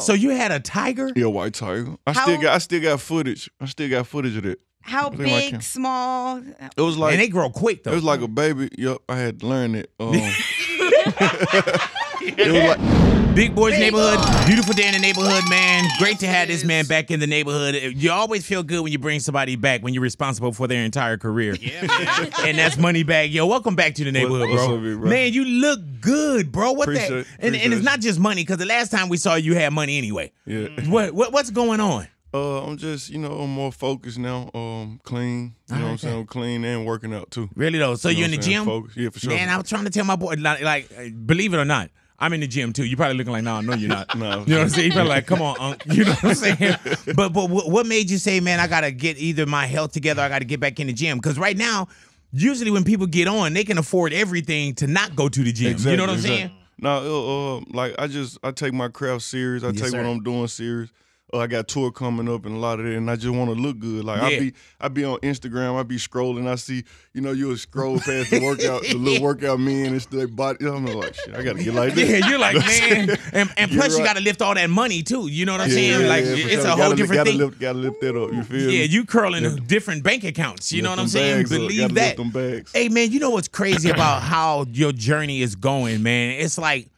So you had a tiger? Yeah, white tiger. I How- still got I still got footage. I still got footage of it. How I think I big, can. small? It was like and they grow quick though. it was like a baby. Yep, I had to learn it. Um, it was like Big Boys neighborhood, beautiful day in the neighborhood, man. Great to have this man back in the neighborhood. You always feel good when you bring somebody back when you're responsible for their entire career. Yeah, man. and that's Moneybagg. Yo, welcome back to the neighborhood, what's bro. up, bro? Man, you look good, bro. What Appreciate that? it. And, and it's not just money, because the last time we saw you had money anyway. yeah. What, what what's going on? Uh, I'm just you know I'm more focused now. Um, clean. You know what I'm saying? I'm clean and working out too. Really though? So You you, know in the what I'm saying? gym? Focus. Yeah, for sure. Man, I was trying to tell my boy, like, like, believe it or not, I'm in the gym too. You're probably looking like, no, no, you're not. No. You know what I'm saying? You probably like, come on, Unc. You know what I'm saying? But but what what made you say, man, I gotta get either my health together, or I gotta get back in the gym? Because right now, usually when people get on, they can afford everything to not go to the gym. you know what I'm saying? No, uh, uh, like I just I take my craft serious. I Yes, take sir. what I'm doing serious. Uh, I got tour coming up and a lot of that, and I just want to look good. Like I Yeah. be I be on Instagram, I be scrolling, I see you know you'll scroll past the workout, the little workout men and stuff. Body, I'm like shit, I gotta get like this. Yeah, you're like, man, and, and plus you got to lift all that money too. You know what I'm Yeah, saying? yeah, like it's sure. a whole gotta, different gotta thing. Lift, gotta lift that up. You feel Yeah, me? you curling Lift- different bank accounts. You know what I'm saying? Believe that. Lift them bags. Hey man, you know what's crazy about how your journey is going, man? It's like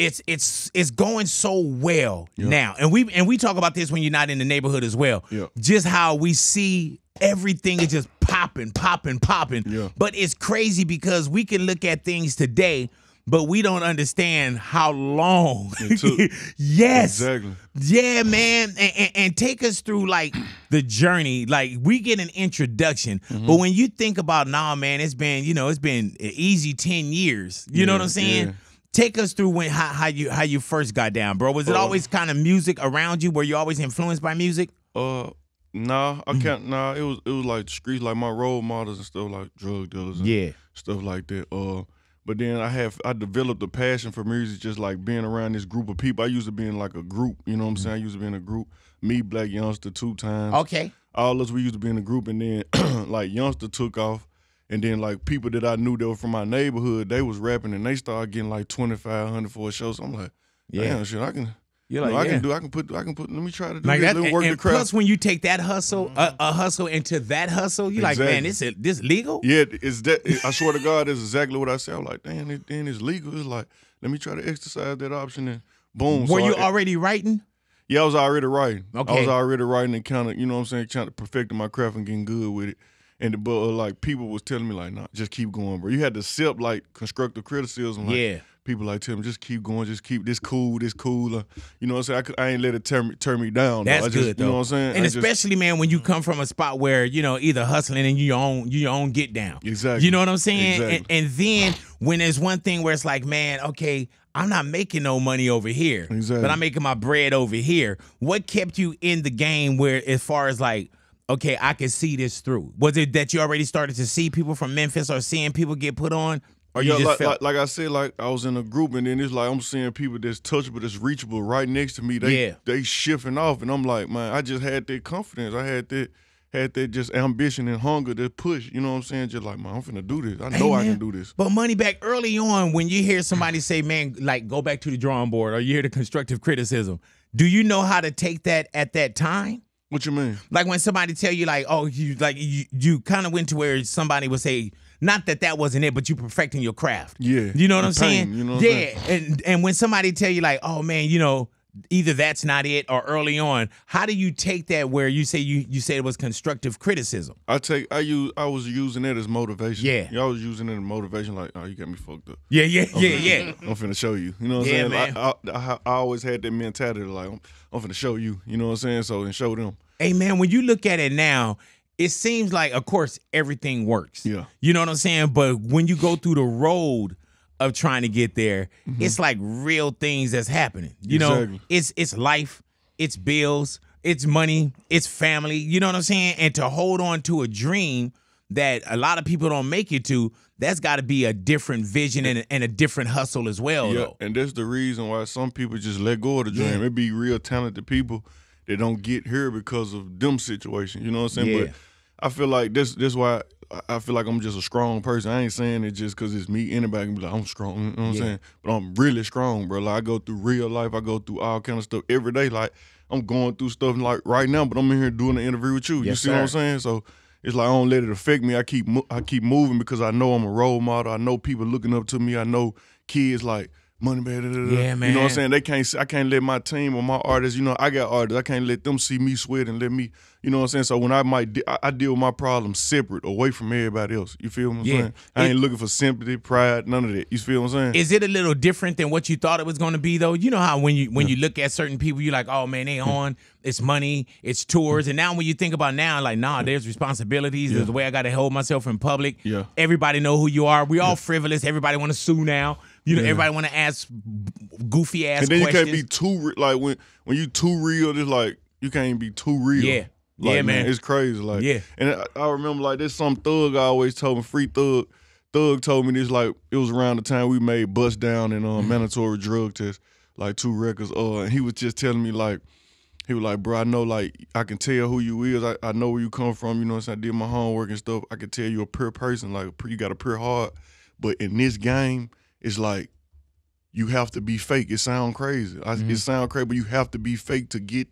it's it's it's going so well now. And we and we talk about this when you're not in the neighborhood as well. Yeah. Just how we see everything is just popping, popping, popping. Yeah. But it's crazy because we can look at things today, but we don't understand how long. It took. yes. Exactly. Yeah, man, and, and, and take us through like the journey. Like we get an introduction, Mm-hmm. but when you think about, nah, man, it's been you know it's been an easy ten years. You know what I'm saying? yeah. Take us through when how, how you how you first got down, bro. Was it Uh, always kind of music around you? Were you always influenced by music? Uh, nah, I Mm-hmm. can't. Nah, it was it was like streets, like my role models and stuff, like drug dealers. And Yeah. stuff like that. Uh, but then I have I developed a passion for music, just like being around this group of people. I used to be in like a group, you know what I'm saying? I used to be in a group. Me, Blac Youngsta, two times. Okay. All us we used to be in a group, and then like Youngsta took off, and then like people that I knew that were from my neighborhood, they was rapping, and they started getting like twenty five hundred for a show. So I'm like, Yeah. damn, shit, I can. You're you know, like, I yeah. can do. I can put. I can put. Let me try to do Like this. that, Let and, work and the craft. plus when you take that hustle, a, a mm-hmm. hustle into that hustle, you're like, man, this is this legal? Yeah, it's that. I swear to God, that's exactly what I said. I'm like, damn, it, then it's legal. It's like, let me try to exercise that option and boom. Were So you I- already writing? Yeah, I was already writing. Okay. I was already writing and kind of, you know what I'm saying, trying to perfecting my craft and getting good with it. And but uh, like people was telling me like, nah, just keep going, bro. You had to accept like constructive criticism. Like, Yeah. People like tell me, just keep going, just keep this cool, this cool. Uh, you know what I'm saying? I, could, I ain't let it turn me, turn me down. That's I just, good though. You know what I'm saying? And I just- especially, man, when you come from a spot where you know either hustling and you your own you your own get down. Exactly. You know what I'm saying? Exactly. And, and then when there's one thing where it's like, man, okay, I'm not making no money over here, Exactly. but I'm making my bread over here. What kept you in the game? Where as far as like. Okay, I can see this through. Was it that you already started to see people from Memphis or seeing people get put on, or you yeah, just like, like, like I said, like I was in a group, and then it's like I'm seeing people that's touchable, that's reachable right next to me. They Yeah. they shifting off, and I'm like, man, I just had that confidence. I had that had that just ambition and hunger to push. You know what I'm saying? Just like, man, I'm finna do this. I know I can do this. But Moneybagg early on, when you hear somebody say, "Man, like go back to the drawing board," or you hear the constructive criticism, do you know how to take that at that time? What you mean? Like when somebody tell you, like, "Oh, you like you, you kind of went to where somebody would say." Not that that wasn't it, but you perfecting your craft. Yeah. you know what I'm saying. you know what I'm yeah, and and when somebody tell you like, "Oh man, you know, either that's not it," or early on, how do you take that where you say you you said it was constructive criticism? I take I use I was using it as motivation. Yeah. I was using it as motivation. Like, oh, you got me fucked up. Yeah, yeah, yeah, yeah. I'm finna show you. You know what I'm Yeah, saying? man. I, I, I, I always had that mentality like I'm, I'm finna show you. You know what I'm saying? So and show them. Hey man, when you look at it now, it seems like, of course, everything works. Yeah. You know what I'm saying? But when you go through the road of trying to get there, it's like real things that's happening. You know, Mm-hmm. It's it's life, it's bills, it's money, it's family. You know what I'm saying? And to hold on to a dream that a lot of people don't make it to, that's got to be a different vision and a, and a different hustle as well. Yeah, Though. and that's the reason why some people just let go of the dream. It be real talented people that don't get here because of them situations. You know what I'm saying? Yeah. But I feel like this this why I- feel like I'm just a strong person. I ain't saying it just because it's me. Anybody can be like, I'm strong. You know what I'm Yeah. saying? But I'm really strong, bro. Like I go through real life. I go through all kind of stuff every day. Like I'm going through stuff like right now, but I'm in here doing an interview with you. you Yes, see what I'm saying? So it's like I don't let it affect me. I keep I keep moving because I know I'm a role model. I know people looking up to me. I know kids like Moneybagg. Yeah, You know what. I'm saying? They can't. see- I can't let my team or my artists. You know, I got artists. I can't let them see me sweat and let me. You know what I'm saying? So when I might, de- I, I deal with my problems separate, away from everybody else. You feel what I'm Yeah. saying? I It- ain't looking for sympathy, pride, none of that. You feel what I'm saying? Is it a little different than what you thought it was going to be though? You know how when you when you look at certain people, you're like, oh man, they on. It's money, it's tours, and now when you think about now, like, nah, there's responsibilities. There's the way I got to hold myself in public. Yeah. Everybody know who you are. We all frivolous. Everybody want to sue now. You know, everybody want to ask goofy ass and then questions. you can't be too like when when you too real. It's like you can't be too real. Yeah. Like, Yeah, man. It's crazy. Like Yeah. And I, I remember like there's some thug I always told me. Free thug. Thug told me this like it was around the time we made Bust Down and Mm-hmm. um, mandatory drug test, like two records. Uh, and he was just telling me like. He was like, bro, I know like I can tell who you is. I, I know where you come from. You know what I'm saying? I did my homework and stuff. I can tell you a pure person. Like you got a pure heart. But in this game, it's like you have to be fake. It sound crazy. Mm-hmm. It sound crazy, but you have to be fake to get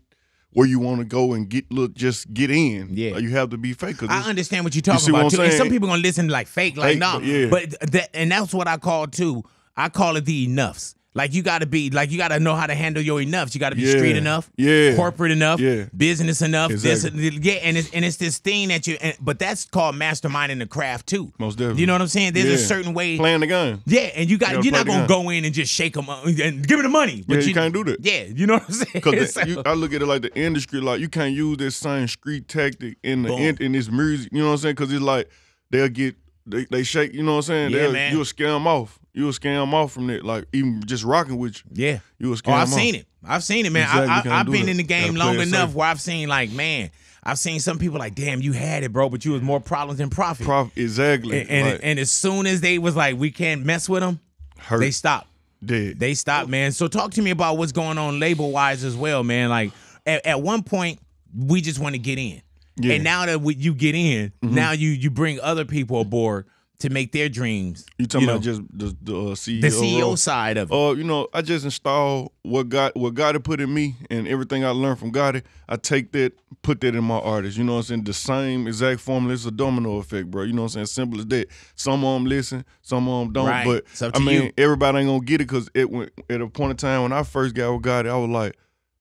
where you want to go and get look just get in. Yeah. Like, you have to be fake. Cause I understand what you're talking what about too. And some people gonna listen like fake, like no. but yeah. But that and that's what I call too. I call it the enoughs. Like you gotta be like you gotta know how to handle your enoughs. You gotta be Yeah. street enough, Yeah. corporate enough, Yeah. business enough. This, yeah, and it's and it's this thing that you. And, but that's called masterminding the craft too. Most definitely. You know what I'm saying? There's a certain way. playing the game. yeah, and you got gotta you're not gonna go in and just shake them and give me the money. But Yeah, you can't do that. Yeah, you know what I'm saying? Because So- I look at it like the industry, like you can't use this same street tactic in the in, in this music. You know what I'm saying? Because it's like they'll get they, they shake. You know what I'm saying? Yeah, They'll- man. You'll scare them off. You'll scare them off from that. Like even just rocking with you, yeah. you'll Oh, I've them seen it. I've seen it, man. Exactly, I, I, I've been that. in the game Gotta long enough where I've seen like, man, I've seen some people like, damn, you had it, bro, but you was more problems than profit. Prof, exactly. and and, like, and as soon as they was like, we can't mess with them, hurt, they stopped. dead. They stopped, man. So talk to me about what's going on label wise as well, man. Like at, at one point, we just want to get in, Yeah. and now that we, you get in, mm-hmm. now you you bring other people aboard to make their dreams. you talking know, about just the, the uh, CEO? the CEO role? side of it. Uh, you know, I just install what God what God had put in me and everything I learned from God. I take that, put that in my artists. You know what I'm saying? The same exact formula. It's a domino effect, bro. You know what I'm saying? Simple as that. Some of them listen, some of them don't. Right. But I mean, you. everybody ain't gonna get it because it went at a point in time when I first got with Gotti, I was like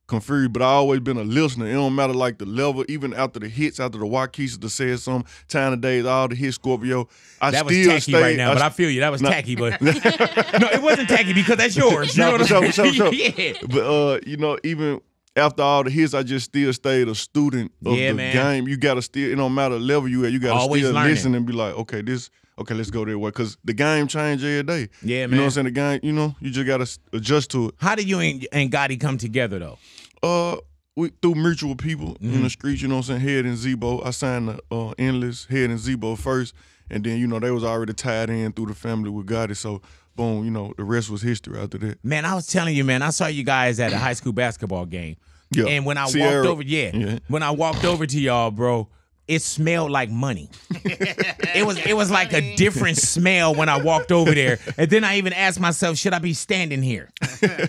confused. But I always been a listener. It don't matter like the level, even after the hits, after the Wockesha to say something, Time of Days, all the hits, Scorpio. I That was still tacky stayed, right now, but I feel you. That was tacky, but no, it wasn't tacky because that's yours. You know what I'm saying? yeah. But uh, you know, even after all the hits, I just still stayed a student of Yeah, the man. game. You gotta still, it don't matter the level you at, you gotta Always still learning. listen and be like, okay, this, okay, let's go that way, because the game change every day. Yeah, man. You know what I'm saying? The game, you know, you just gotta adjust to it. How did you and, and Gotti come together though? Uh, we through mutual people Mm-hmm. in the streets. You know what I'm saying? Head and Zebo. I signed the uh, N-Less Head and Zebo first, and then you know they was already tied in through the family with Gotti. So boom, you know the rest was history after that. Man, I was telling you, man, I saw you guys at a high school basketball game. Yeah. And when I Sierra- walked over, yeah, Yeah. when I walked over to y'all, bro, it smelled like money. it was it was like a different smell when I walked over there. And then I even asked myself, should I be standing here?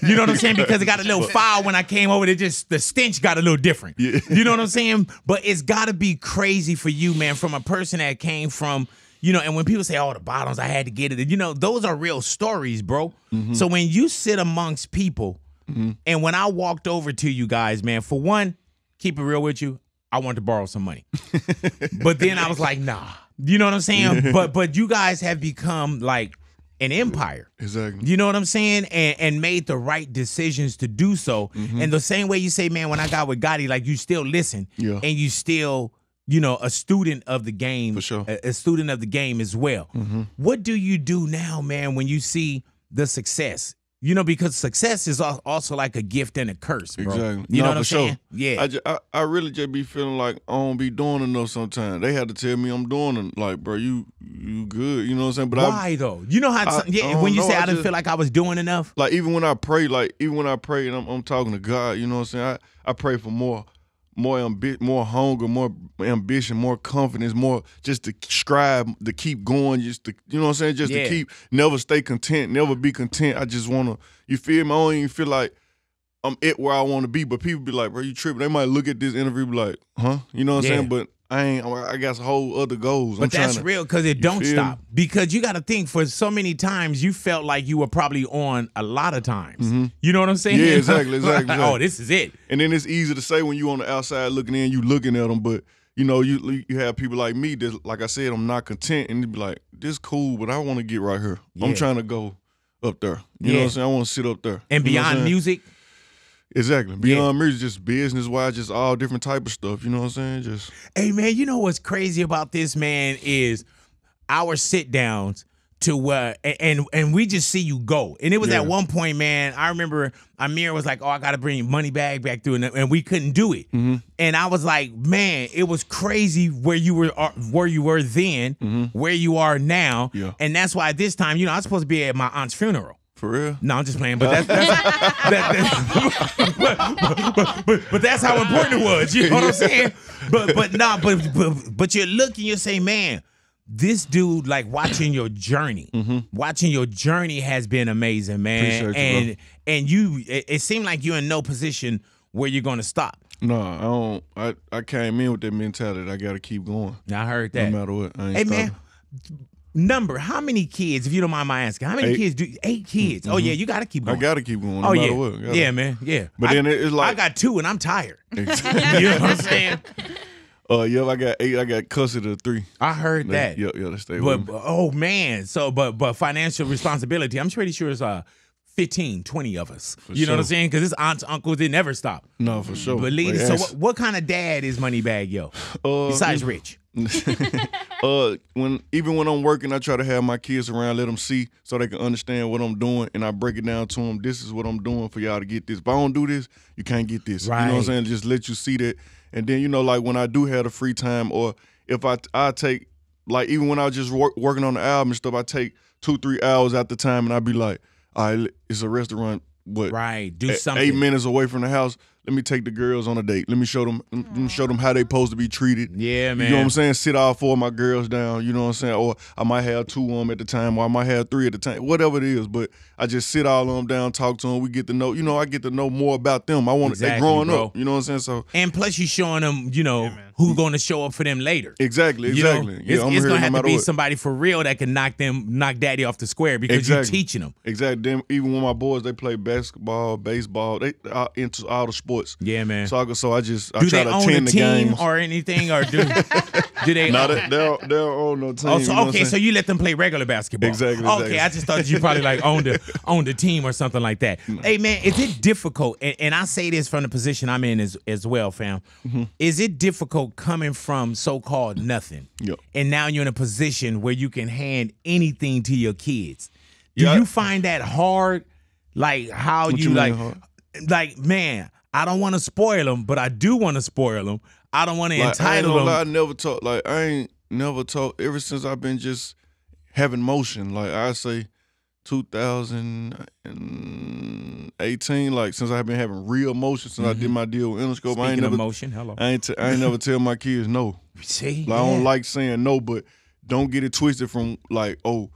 You know what I'm saying? Because it got a little foul when I came over. It just the stench got a little different. You know what I'm saying? But it's got to be crazy for you, man, from a person that came from. You know, and when people say, "Oh, the bottoms, I had to get it," you know, those are real stories, bro. Mm-hmm. So when you sit amongst people, mm-hmm. and when I walked over to you guys, man, for one, keep it real with you, I wanted to borrow some money. but then I was like, nah. You know what I'm saying? but but you guys have become like an empire. Exactly. You know what I'm saying? And and made the right decisions to do so. Mm-hmm. And the same way you say, man, when I got with Gotti, like you still listen. Yeah. And you still, you know, a student of the game. For sure. A, a student of the game as well. Mm-hmm. What do you do now, man, when you see the success? You know, because success is also like a gift and a curse, bro. Exactly. You No, know what I'm for sure. saying? Yeah. I, ju- I, I really just be feeling like I don't be doing enough sometimes. They had to tell me I'm doing it. Like, bro, you you good. You know what I'm saying? But I Why though? You know how I- yeah, when you know, say I I didn't just- feel like I was doing enough. like even when I pray, like even when I pray and I'm, I'm talking to God, you know what I'm saying? I, I pray for more more ambi- more hunger, more ambition, more confidence, more just to strive, to keep going, just to you know what I'm saying, just Yeah. to keep never stay content, never be content. I just wanna, you feel me? I don't even feel like I'm it where I want to be, but people be like, bro, you tripping? They might look at this interview be like, huh? You know what I'm saying? But I ain't. I got some whole other goals. I'm But that's tryna- real because it don't stop. Because you got to think for so many times you felt like you were probably on a lot of times. Mm-hmm. You know what I'm saying? Yeah, exactly, exactly, oh, this is it. And then it's easy to say when you on the outside looking in, you looking at them, but you know, you you have people like me that, like I said, I'm not content, and you be like, this cool, but I want to get right here. Yeah. I'm trying to go up there. You know what I'm saying? I want to sit up there. And You beyond music, exactly. Beyond music, just business wise, just all different type of stuff. You know what I'm saying? Just Hey man, you know what's crazy about this man is our sit downs to uh and and we just see you go. And it was Yeah. at one point, man. I remember Amir was like, "Oh, I got to bring Moneybagg back through," and, and we couldn't do it. Mm-hmm. And I was like, "Man, it was crazy where you were uh, where you were then, where you are now." Mm-hmm. Yeah. And that's why this time, you know, I was supposed to be at my aunt's funeral. For real. No, I'm just playing, but that's, that's that, that- but, but, but, but that's how important it was. You know what I'm saying? But but nah, but but, but you're looking, you say, man, this dude, like watching your journey, watching your journey has been amazing, man. Mm-hmm. Appreciate you, and bro. and you, it, it seemed like you're in no position where you're gonna stop. No, I don't. I I came in with that mentality. I got to keep going, I heard that. no matter what. I ain't Hey man, stopping. Number, how many kids? If you don't mind my asking, how many Eight. kids do? Eight kids. Oh yeah, you got to keep going. I got to keep going, no oh yeah, what. Yeah, man, yeah. But I- then it's like I got two and I'm tired. Exactly. You know what I'm saying? Uh, yeah, I got eight. I got custody of three. I heard that. Yeah, they stay But, with me. but- oh man, so but but financial responsibility. I'm pretty sure it's uh 15, 20 of us. you know what I'm saying? Because his aunts, uncles, they never stop. No, for sure. But it. So what, what kind of dad is Moneybagg Yo? uh, Besides rich. uh, when even when I'm working, I try to have my kids around, let them see, so they can understand what I'm doing, and I break it down to them. This is what I'm doing for y'all to get this. If I don't do this, you can't get this. You know what I'm saying? Just let you see that, and then you know, like when I do have the free time, or if I I take like even when I was just work, working on the album and stuff, I take two three hours at the time, and I'd be like, all right, it's a restaurant, what Right. Do something. eight minutes away from the house. Let me take the girls on a date. Let me show them. Let me show them how they supposed to be treated. Yeah, man. You know what I'm saying? Sit all four of my girls down. You know what I'm saying? Or I might have two of them at the time, or I might have three at the time. Whatever it is, but I just sit all of them down, talk to them. We get to know. You know, I get to know more about them. I want they Exactly, growing bro. up. You know what I'm saying? So And plus, you showing them, you know, who's going to show up for them later. exactly, You know, exactly. it's, yeah, I'm it's gonna no have to be what. somebody for real that can knock them, knock daddy off the square because Exactly. you're teaching them. Exactly. Then even when my boys they play basketball, baseball, they are into all the sports. Yeah, man. So I go, so I just I do try they to own a attend the team games. or anything, or do do they? no, they, they don't, they own no team. Oh, you so know okay, so you let them play regular basketball. Exactly, Okay, exactly. I just thought you probably like owned a owned a team or something like that. Hey man, is it difficult? And, and I say this from the position I'm in as as well, fam. Mm-hmm. Is it difficult coming from so called nothing, Yep. and now you're in a position where you can hand anything to your kids? Do you find that hard? Like how What you, you like, hard? like man, I don't want to spoil them, but I do want to spoil them. I don't want to Like, entitle gonna them. lie, I never talk like I ain't never talk ever since I've been just having motion. Like I say 2018, like since I've been having real motion since I did my deal with Interscope. I ain't Mm-hmm. Never motion, hello. I ain't t- I ain't never tell my kids no. See, Like, I don't like saying no, but don't get it twisted from like, oh,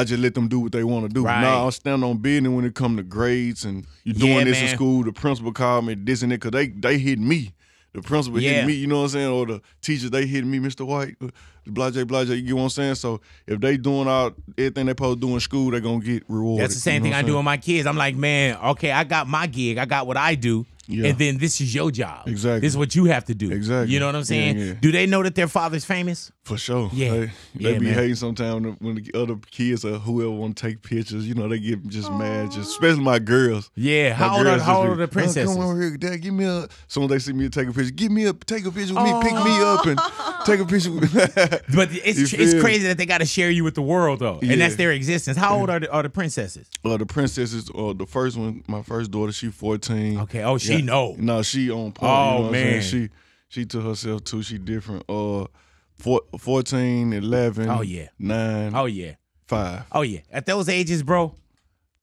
I just let them do what they want to do. Right. Nah, I'll stand on business when it come to grades and you Yeah, doing this in school. The principal called me this and that because they they hit me. The principal Yeah. hit me, you know what I'm saying? Or the teachers, they hit me, Mr. White, uh, blah, blah, blah, you get what I'm saying? So if they doing all everything they supposed to do in school, they going to get rewarded. That's the same you know thing I do with my kids. I'm like, man, okay, I got my gig, I got what I do, Yeah. and then this is your job. Exactly. This is what you have to do. Exactly. You know what I'm saying? Yeah, yeah. Do they know that their father's famous? For sure. Yeah. They, they be man. hating sometimes when, the other kids or whoever want to take pictures. You know, they get just mad, just especially my girls. Yeah. My How old are, how old are the "Oh, princesses? come over here, Dad. Give me a. Soon they see me take a picture, give me a take a picture with me, pick me up, and take a picture. with me. But it's it's me? crazy that they got to share you with the world though, and that's their existence. How old are the, are the princesses? Uh, the princesses, uh, the first one, my first daughter, she 14. Okay. Oh, she Yeah. know. No, she on point. Oh, you know what I'm saying? man. She she to herself too. She different. Uh, four, 14, 11. Oh, yeah. 9, Oh yeah. 5. Oh yeah. At those ages, bro,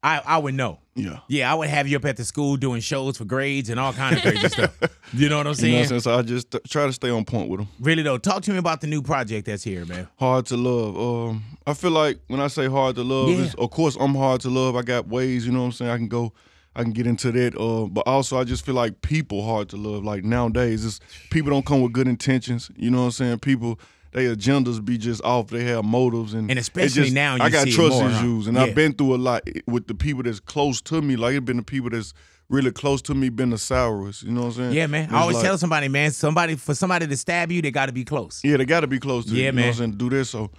I I would know. Yeah. Yeah, I would have you up at the school doing shows for grades and all kind of crazy stuff. You know what I'm saying? You know what I'm saying? So I just try to stay on point with them. Really though, talk to me about the new project that's here, man. Hard to love. Um, I feel like when I say hard to love, Yeah. of course I'm hard to love. I got ways, you know what I'm saying. I can go, I can get into that. Uh, but also I just feel like people hard to love. Like nowadays, it's people don't come with good intentions. You know what I'm saying? People. Their agendas be just off. They have motives, and And especially just- now I got trust more, huh? issues, and Yeah. I've been through a lot with the people that's close to me. Like it's been the people that's really close to me, been the sourest. You know what I'm saying? Yeah, man. It's I always like- tell somebody, man, somebody for somebody to stab you, they got to be close. yeah, they got to be close to Yeah, you. Know man. what I'm saying? Do this. So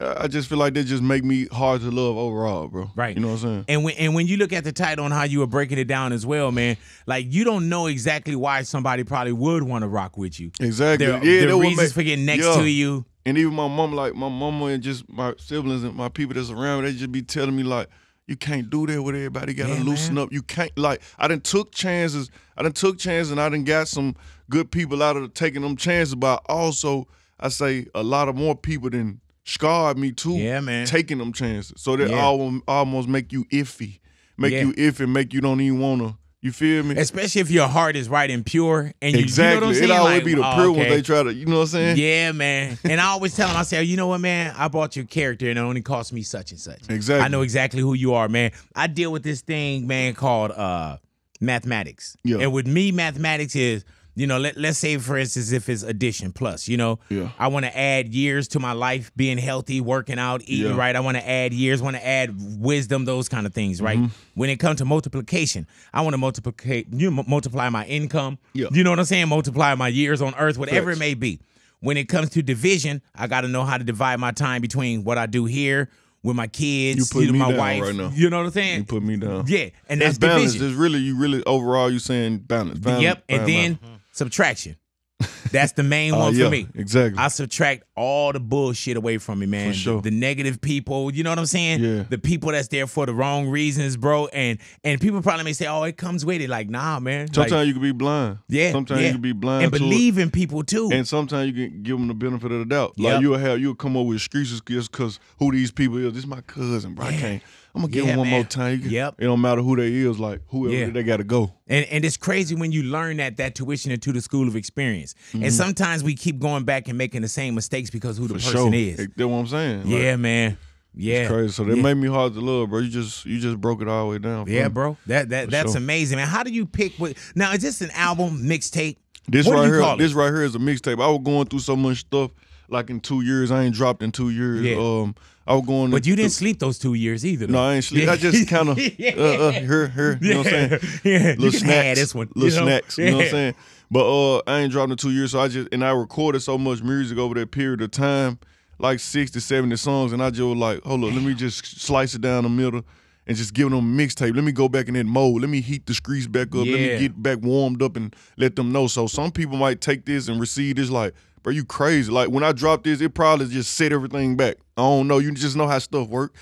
I just feel like they just make me hard to love overall, bro. Right. You know what I'm saying? And when and when you look at the title and how you were breaking it down as well, man, like you don't know exactly why somebody probably would want to rock with you. Exactly. There, yeah, there that are what reasons make- for getting next yeah. to you. And even my mom, like my mama and just my siblings and my people that's around me, they just be telling me like, you can't do that with everybody. You gotta Yeah, loosen man. up. You can't like I didn't took chances. I didn't took chances and I didn't got some good people out of taking them chances. But also I say a lot of more people than scarred me too. Yeah, man. Taking them chances. So that Yeah. almost almost make you iffy. Make Yeah. you iffy, make you don't even wanna you feel me? Especially if your heart is right and pure and you, exactly. you know it always Like, be the oh, pure ones they try to you know what I'm saying? Yeah, man. And I always tell them, I say, oh, you know what, man? I bought your character and it only cost me such and such. Exactly. I know exactly who you are, man. I deal with this thing, man, called uh mathematics. Yeah. And with me, mathematics is, you know, let, let's say, for instance, if it's addition plus, you know, Yeah. I want to add years to my life, being healthy, working out, eating Yeah. right. I want to add years, want to add wisdom, those kind of things, right? Mm-hmm. When it comes to multiplication, I want to multiply, you know, multiply my income. Yeah. You know what I'm saying? Multiply my years on earth, whatever it may be. When it comes to division, I got to know how to divide my time between what I do here with my kids, You put know, my down wife. right now. You know what I'm saying? You put me down. yeah, and that's It's balance. division. It's really you really overall you saying balance. balance Yep, and balance. then subtraction. That's the main Uh, one yeah, for me. Exactly. I subtract all the bullshit away from me, man. For sure. the, the negative people, you know what I'm saying? Yeah. The people that's there for the wrong reasons, bro. And and people probably may say, "Oh, it comes with it." Like, nah, man. sometimes Like, you can be blind. yeah, Sometimes yeah. you can be blind and to it. believe in people too. And sometimes you can give them the benefit of the doubt. Yep. Like you'll have you'll come up with excuses just because who these people is. This my cousin, bro. I can't. I'm gonna give Yeah, them one more time. Can- Yep. It don't matter who they is. Like whoever Yeah. they got to go. And and it's crazy when you learn that that tuition into the school of experience. And sometimes we keep going back and making the same mistakes because who the Mm-hmm. For person sure. is. That's what I'm saying. Like, yeah, man. Yeah. It's crazy. So that yeah. made me hard to love, bro. You just you just broke it all the way down. for Yeah, bro. That that For that's sure. amazing, man. How do you pick what now is this an album mixtape? This What right you here, this right here is a mixtape. I was going through so much stuff. Like in two years, I ain't dropped in two years. Yeah. Um, I was going. But you didn't sleep those two years either. No. I ain't sleep. I just kind of Yeah. uh, uh, here, here. You know what I'm saying? Yeah, Little you snacks. this one. Little you know? snacks. You know what I'm saying? But uh, I ain't dropped in two years, so I just and I recorded so much music over that period of time, like 60, 70 songs, and I just was like, hold up, let me just slice it down the middle. And just give them a mixtape. Let me go back in that mode. Let me heat the streets back up. Let me get back warmed up and let them know. So some people might take this and receive this like, bro, you crazy. Like when I drop this, it probably just set everything back. I don't know. You just know how stuff work.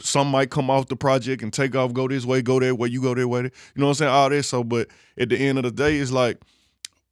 Some might come off the project and take off, go this way, go that way, you go that way. You know what I'm saying? All this. So, but at the end of the day, it's like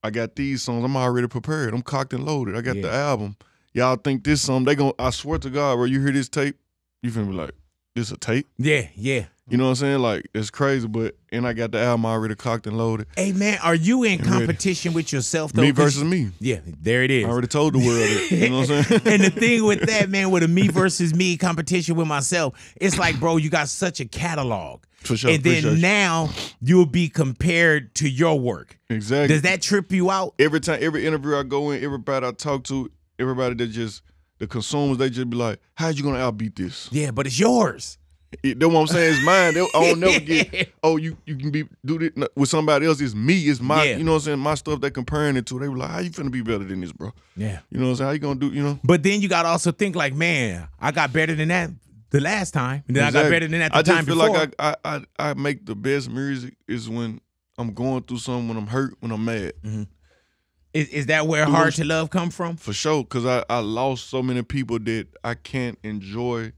I got these songs. I'm already prepared. I'm cocked and loaded. I got Yeah. the album. Y'all think this song? They gon' I swear to God, bro. You hear this tape? You feel me? Like this a tape? Yeah, yeah. You know what I'm saying? Like it's crazy, but and I got the album already cocked and loaded. Hey man, are you in And ready. competition with yourself though? me versus me. Yeah, there it is. I already told the world it. You know what I'm saying? and the thing with that, man, with a me versus me competition with myself, it's like, bro, you got such a catalog. For sure, and then now you'll be compared to your work. exactly. Does that trip you out? every time, every interview I go in, everybody I talk to, everybody that just the consumers, they just be like, "How you gonna outbeat this?" Yeah, but it's yours. It, that's what I'm saying. It's mine. They- I don't never get. Oh, you you can be do this no, with somebody else. It's me. It's my. Yeah. You know what I'm saying? My stuff. They comparing it to. They were like, "How you finna be better than this, bro?" Yeah. You know what I'm saying? How you gonna do? You know. But then you gotta also think like, man, I got better than that the last time. And then I got better than that the I just time feel before. like I, I I I make the best music is when I'm going through something, when I'm hurt, when I'm mad. Mm-hmm. is, is that where Hard to Love come from? For sure, because I, I lost so many people that I can't enjoy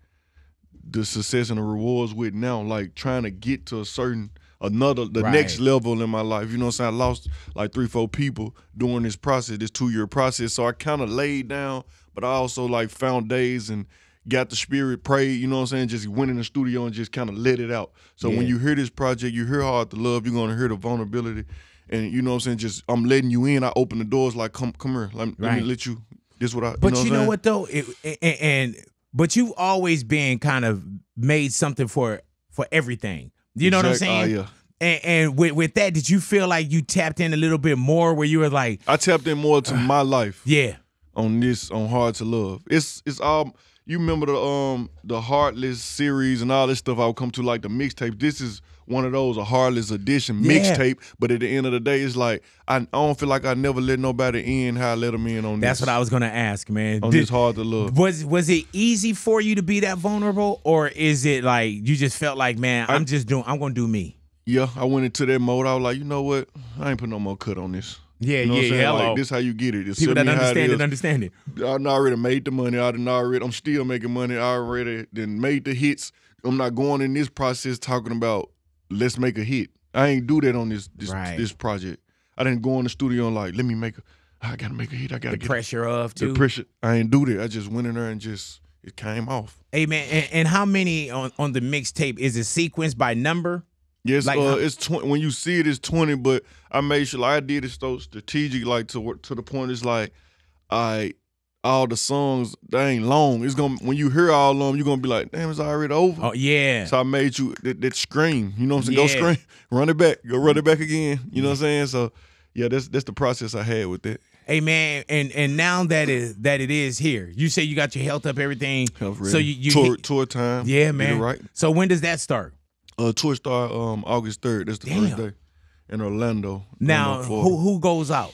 the success and the rewards with now. Like trying to get to a certain another the Right. next level in my life. You know what I'm saying? I lost like three, four people during this process, this two year process. So I kind of laid down, but I also like found days and got the spirit, prayed, you know what I'm saying? Just went in the studio and just kind of let it out. So when you hear this project, you hear Hard to Love, you're gonna hear the vulnerability. And you know what I'm saying? Just I'm letting you in. I open the doors like come come here. Let, me- let me let you this what I But you know, know, what, I'm what though, it, and, and but you've always been kind of made something for for everything. You know what I'm ah, saying? yeah. And, and with with that, did you feel like you tapped in a little bit more, where you were like, I tapped in more to my life. yeah, on this on Hard to Love. It's it's all you remember the um the Heartless series and all this stuff I would come to like the mixtape. This is one of those a Heartless edition Yeah. mixtape, but at the end of the day, it's like I, I don't feel like I never let nobody in how I let them in on that's this. That's what I was gonna ask, man. on Did- this Hard to look. was was it easy for you to be that vulnerable, or is it like you just felt like, man, I'm just doing, I'm gonna do me? Yeah, I went into that mode. I was like, you know what? I ain't put no more cut on this. Yeah, You know what yeah, I'm saying? hello. Like this how you get it. It's People that how it understand it, understand it. I done already made the money. I done already. I'm still making money. I already then made the hits. I'm not going in this process talking about let's make a hit. I ain't do that on this this, Right. this project. I didn't go in the studio and like let me make a. I gotta make a hit. I gotta The get pressure of the too. pressure. I ain't do that. I just went in there and just it came off. Hey man, and, and how many on on the mixtape is it sequenced by number? Yes, Like uh, it's twenty. When you see it, it's twenty. But I made sure like, I did it so strategic, like to to the point. It's like, I all the songs they ain't long. It's gonna when you hear all of them, you're gonna be like, damn, it's already over. Oh yeah, So I made you that, that scream. You know what I'm saying? Yeah. Go scream, run it back, go run it back again. You know what I'm saying? So yeah, that's that's the process I had with that. hey man, and and now that it that it is here, you say you got your health up, everything. Health So ready. you, you tour tour time. yeah man. right. So when does that start? Uh, tour start um August third. That's the Damn. first day in Orlando. Now Orlando, who who goes out?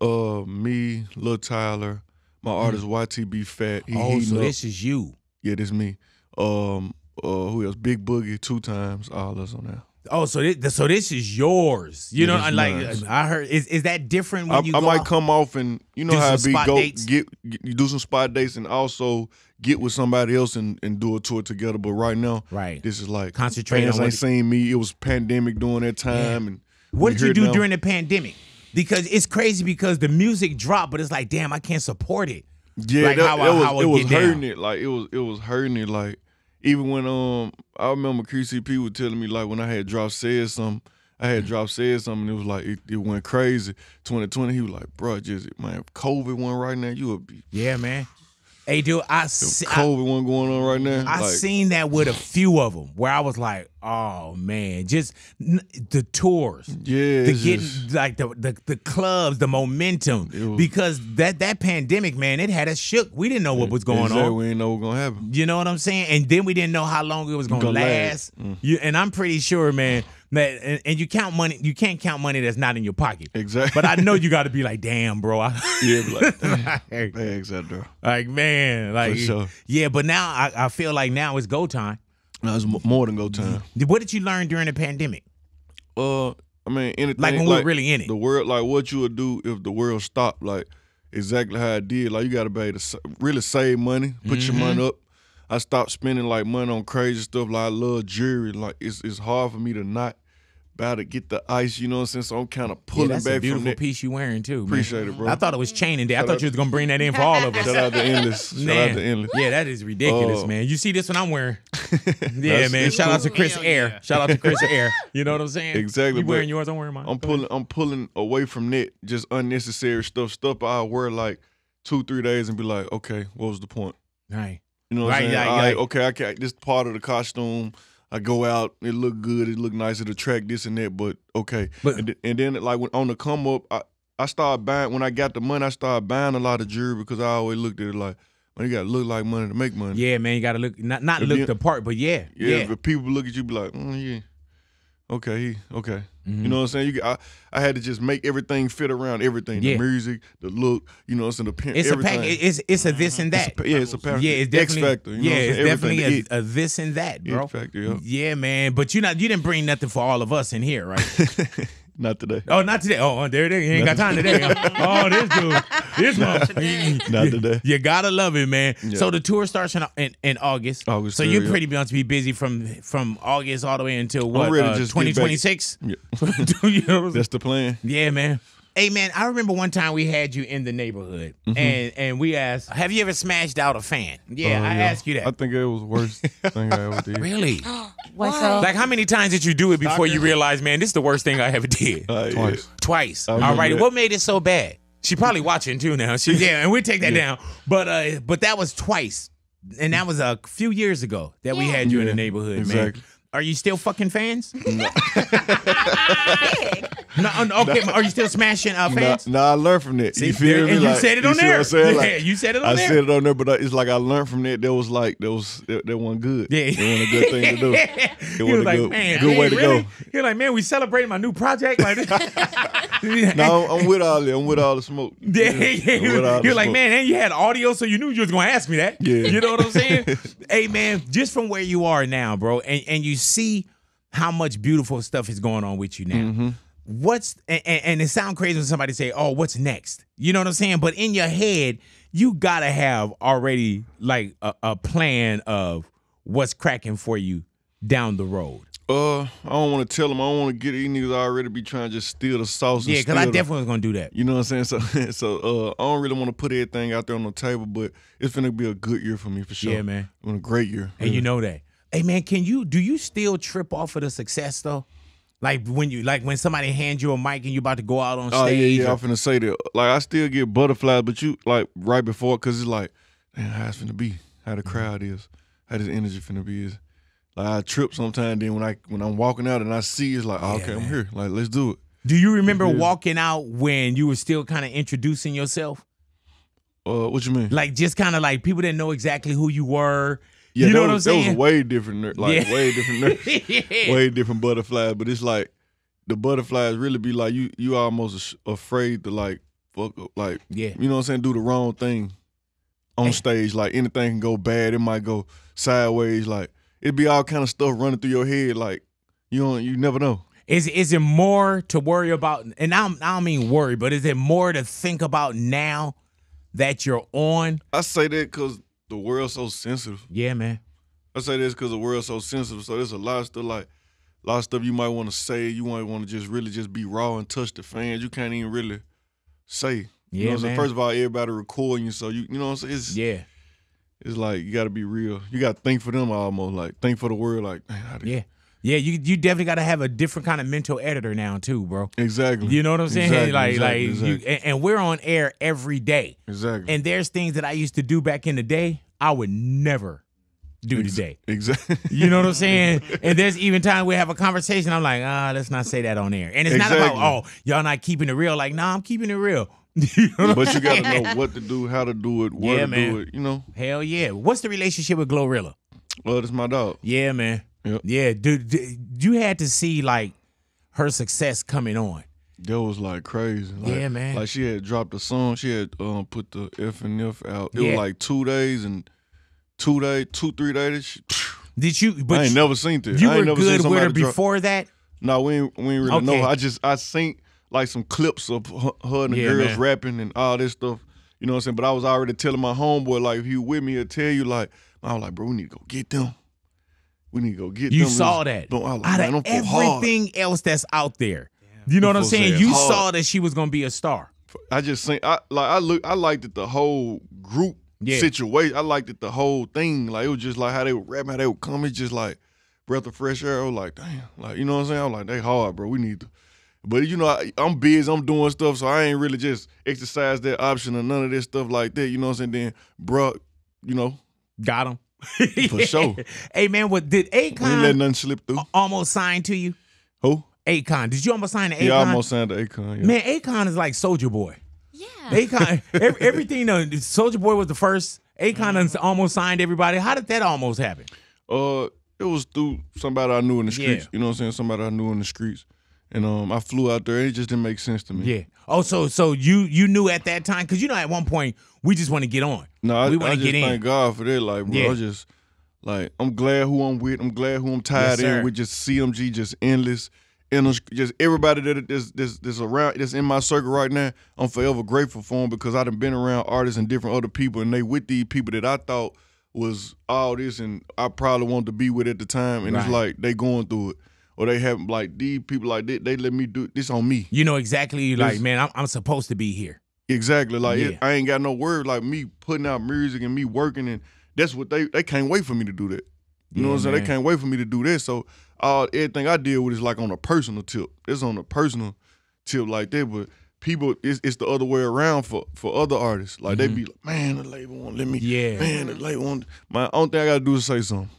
Uh, me, Lil Tyler, my artist YTB Fat. He Mm. oh, so up. this is you. Yeah, this me. Um, uh, who else? Big Boogie two times. All us on there. Oh, so this, so this is yours. You Yeah, know, like mine's. I heard. Is is that different when I, you I might come off and you know how it be go dates? get, get you do some spot dates and also get with somebody else and, and do a tour together. But right now, Right. this is like Concentrate fans ain't it- seen me. It was pandemic during that time and What did you do now. during the pandemic? Because it's crazy because the music dropped, but it's like, damn, I can't support it. Yeah, Like that, how I- it was how I it was get down. hurting it. Like it was it was hurting it. Like even when um I remember QCP was telling me like when I had dropped said something, I had dropped said something. It was like it, it went crazy. 2020, he was like, bro, just man, COVID one right now, you would be Yeah, man. Hey, dude, I see, I, COVID one going on right now. I like, seen that with a few of them where I was like, oh man, just n- the tours. yeah, the getting just- like the, the the clubs, the momentum, was- because that that pandemic, man, it had us shook. We didn't know what was going exactly, on. We didn't know what was gonna happen. You know what I'm saying? And then we didn't know how long it was gonna, Gonna last. last. Mm. You, and I'm pretty sure, man, that and, and you count money. You can't count money that's not in your pocket. Exactly. But I know you got to be like, damn, bro. I, yeah, like, like, that like, man, like sure. yeah. But now I, I feel like now it's go time. No, it's more than go time. What did you learn during the pandemic? Uh, I mean, anything Like when we were really in it. The world, like what you would do if the world stopped, like exactly how it did. Like you got to be able to really save money, put Mm-hmm. your money up. I stopped spending like money on crazy stuff. Like I love jewelry. Like it's it's hard for me to not about to get the ice. You know what I'm saying? So I'm kind of Yeah, pulling that's a back from beautiful that. piece you wearing too. man. Appreciate it, bro. I thought it was chaining day. I thought you was gonna bring that in for all of us. Shout out to N-Less. Shout Man. out to N-Less. Yeah, that is ridiculous, Oh. man. You see this one I'm wearing? Yeah, man. it's Shout out to. Chris Hell Air. yeah. Shout out to Chris Air. You know what I'm saying? Exactly, You wearing yours? I'm wearing mine. I'm Go ahead. pulling I'm pulling away from that, just unnecessary stuff. Stuff I wear like two, three days and be like, okay, what was the point? Right. You know what Right, I'm saying? like- All right, like- okay, I can this part of the costume. I go out, it look good, it look nice, it attract this and that, but okay. But- and, and then like when on the come up, I, I started buying when I got the money, I started buying a lot of jewelry because I always looked at it like, man, you gotta look like money to make money. Yeah, man. You gotta look not not If look you- the part, but yeah, Yeah, yeah. people look at you, be like, mm, yeah, okay, okay. Mhm. You know what I'm saying? You, I, I had to just make everything fit around everything. Yeah. The music, the look, you know, it's an appearance. It's a pack. It's it's a this and that. It's a, yeah, it's a pack. yeah, it's X definitely. factor. You yeah, it's definitely Everything, a, a this and that, bro. X factor, yeah. Yeah, man. But you not you didn't bring nothing for all of us in here, right? Not today. oh, not today. Oh, there it is. You ain't got time today. huh? oh, this dude, this one. Not You- today. You gotta love it, man. Yeah. So the tour starts in in, in August. August So you're yeah. pretty much be busy from from August all the way until what? ready to uh, just 2026. Yeah. You know what I'm saying? That's the plan. Yeah, man. Hey man, I remember one time we had you in the neighborhood, and and we asked, "Have you ever smashed out a fan?" Yeah, Uh, I asked you that. I think it was the worst thing I ever did. Really? Why so? Like, how many times did you do it before you realized, man, this is the worst thing I ever did? Uh, Twice. Twice. I All remember right. that. What made it so bad? She probably watching too now. She yeah, and we take that down. But uh, but that was twice, and that was a few years ago that we had you in the neighborhood, exactly. man. Are you still fucking fans? no, no, okay. Are you still smashing uh, fans? nah, I learned from that. See, you feel me? and you Like, said it on there. I'm saying? Yeah, you said it on I there. said it on there, but uh, it's like I learned from that. That was like that was that, that wasn't good. Yeah. it wasn't a good thing to do. It wasn't a like, good, man, good hey, way to really? go. Was like, man, we celebrating my new project. Like, this No, I'm, I'm with all that. I'm with all the smoke. Yeah, yeah. With You're like, smoke. man, and you had audio, so you knew you was gonna ask me that. Yeah. You know what I'm saying? hey, man, just from where you are now, bro, and, and you see how much beautiful stuff is going on with you now. Mm-hmm. What's and, and it sounds crazy when somebody say, "Oh, what's next?" You know what I'm saying? But in your head, you gotta have already like a, a plan of what's cracking for you down the road. Uh, I don't want to tell them. I don't want to get these niggas already be trying to just steal the sauce. Yeah, because I definitely was gonna do that. You know what I'm saying? So, so uh, I don't really want to put everything out there on the table, but it's gonna be a good year for me for sure. Yeah, man. Been a great year. and you know that. Hey man, can you do you still trip off of the success though? Like when you like when somebody hands you a mic and you about to go out on stage. Oh yeah, yeah. or- I'm finna say that. Like I still get butterflies, but you like right before, cause it's like, man, how it's finna be, how the crowd is, how this energy finna be is. Like I trip sometimes. Then when I when I'm walking out and I see, it's like, oh, okay, I'm here. Like let's do it. do you remember Yeah. walking out when you were still kind of introducing yourself? Uh, what you mean? Like just kind of like people didn't know exactly who you were. Yeah, you know that what I'm was, that was way different, like Yeah. way different, yeah. way different butterflies. But it's like the butterflies really be like you. You almost afraid to like fuck up, like yeah. you know what I'm saying, do the wrong thing on stage. Like anything can go bad. It might go sideways. Like it'd be all kind of stuff running through your head. Like you don't, you never know. Is is it more to worry about? And I don't, I don't mean worry, but is it more to think about now that you're on? I say that because the world's so sensitive. Yeah, man. I say this because the world's so sensitive. So there's a lot of stuff like a lot of stuff you might want to say. You might want to just really just be raw and touch the fans. You can't even really say. You Yeah, know what I'm saying? man. First of all, everybody recording you, so you you know what I'm saying. It's, Yeah, it's like you got to be real. You got to think for them almost like think for the world. Like man, yeah, yeah. You you definitely got to have a different kind of mental editor now too, bro. exactly. You know what I'm saying? Exactly, like exactly, like exactly. you and, and we're on air every day. exactly. And there's things that I used to do back in the day I would never do today. Exactly. You know what I'm saying? and there's even time we have a conversation. I'm like, ah, let's not say that on air. And it's not about oh, y'all not keeping it real. Like, nah, I'm keeping it real. You know but you got to know what to do, how to do it, where Yeah, to man. do it. You know. Hell yeah. What's the relationship with Glorilla? Well, it's my dog. Yeah, man. Yep. Yeah, dude, you had to see like her success coming on. That was like crazy. Like, Yeah, man. Like she had dropped a song. She had um put the FNF out. It Yeah. was like two days and two days, two three days. She, Did you? But I ain't you, never seen this. you I ain't were never seen good with her before that. No, we ain't, we ain't really Okay. know. I just I seen like some clips of her, her and the Yeah, girls man. rapping and all this stuff. You know what I'm saying? But I was already telling my homeboy like if you with me, he'll tell you like I was like, bro, we need to go get them. We need to go get You them. saw that. Don't, I like, Out man, of folk hard. everything else that's out there, you know what I'm saying? say You hard. saw that she was gonna be a star. I just think I like I look I liked it the whole group Yeah. situation. I liked it the whole thing. Like it was just like how they would rap, how they would come. It's just like breath of fresh air. I was like, damn, like you know what I'm saying? I'm like, they hard, bro. We need to. But you know, I, I'm busy. I'm doing stuff, so I ain't really just exercise that option or none of this stuff like that. You know what I'm saying? Then, bro, you know, Got him. For sure. Hey man, what did we let Akon nothing slip through. almost signed to you? Who? Akon. Did you almost sign to Akon? Yeah, I almost signed the Akon. Yeah. Man, Akon is like Soldier Boy. Yeah. Akon, ev- everything. Uh, Soldier Boy was the first. Akon done almost signed everybody. How did that almost happen? Uh, it was through somebody I knew in the streets. Yeah. You know what I'm saying? Somebody I knew in the streets, and um, I flew out there. and It just didn't make sense to me. Yeah. Oh, so so you you knew at that time because you know at one point we just want to get on. No, I, we want to get thank in. God for that. Like, bro, Yeah. I just like I'm glad who I'm with. I'm glad who I'm tied sir. in with. Just CMG, just N-Less. And just everybody that is this this around that's in my circle right now, I'm forever grateful for them because I've been around artists and different other people, and they with these people that I thought was all this, and I probably wanted to be with at the time, and it's like they going through it or they have like these people like they, they let me do this on me. You know exactly like, man, I'm, I'm supposed to be here. Exactly. Like it- I ain't got no word like me putting out music and me working and that's what they they can't wait for me to do that. You know what I'm saying? man. They can't wait for me to do this. So all everything I deal with is like on a personal tip. It's on a personal tip like that. But people it's, it's the other way around for for other artists. Like they be like, man, the label won't let me. Mm-hmm. Yeah. Man, the label won't. My only thing I gotta do is say something.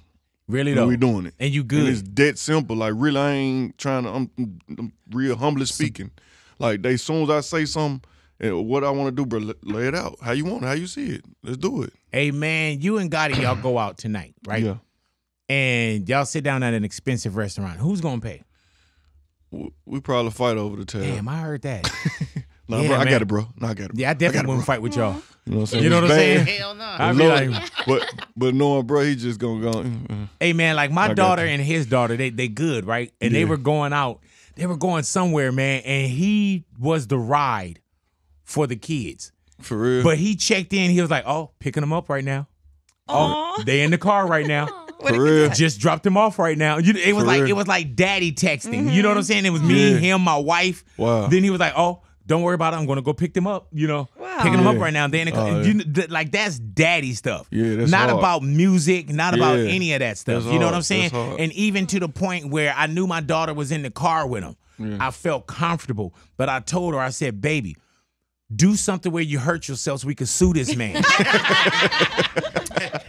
Really though. we doing it. And you good. And it's that simple. Like really, I ain't trying to. I'm, I'm real humbly speaking. Like they, soon as I say something, and what I want to do, bro, lay- it out. How you want it? How you see it? Let's do it. Hey man, you and Gotti, y'all go out tonight, right? Yeah. And y'all sit down at an expensive restaurant. Who's gonna pay? We, we probably fight over the tab. Damn, I heard that. nah, yeah, bro, I man. got it, bro. Nah, I got it. Bro. Yeah, I I definitely it, wouldn't bro. fight with y'all. You know what I'm saying? You know what I'm saying? Hell no. I'd be Lord, like, but but knowing, bro, he just gonna go. uh, Hey man, like my I daughter and his daughter, they they good, right? And they were going out. They were going somewhere, man, and he was the ride for the kids. for real. But he checked in. He was like, "Oh, picking them up right now. Oh, they in the car right now. What for real. Just dropped them off right now." You, it was For like real. it was like daddy texting. You know what I'm saying? It was me, Yeah. him, my wife. Wow. Then he was like, "Oh, don't worry about it. I'm gonna go pick them up." You know, Wow. picking them up right now. They in the car. Oh, You th- like that's daddy stuff. Yeah, that's not hard. about music, not about any of that stuff. That's you know what. I'm saying? And even to the point where I knew my daughter was in the car with him, I felt comfortable. But I told her, I said, "Baby." Do something where you hurt yourself so we could sue this man.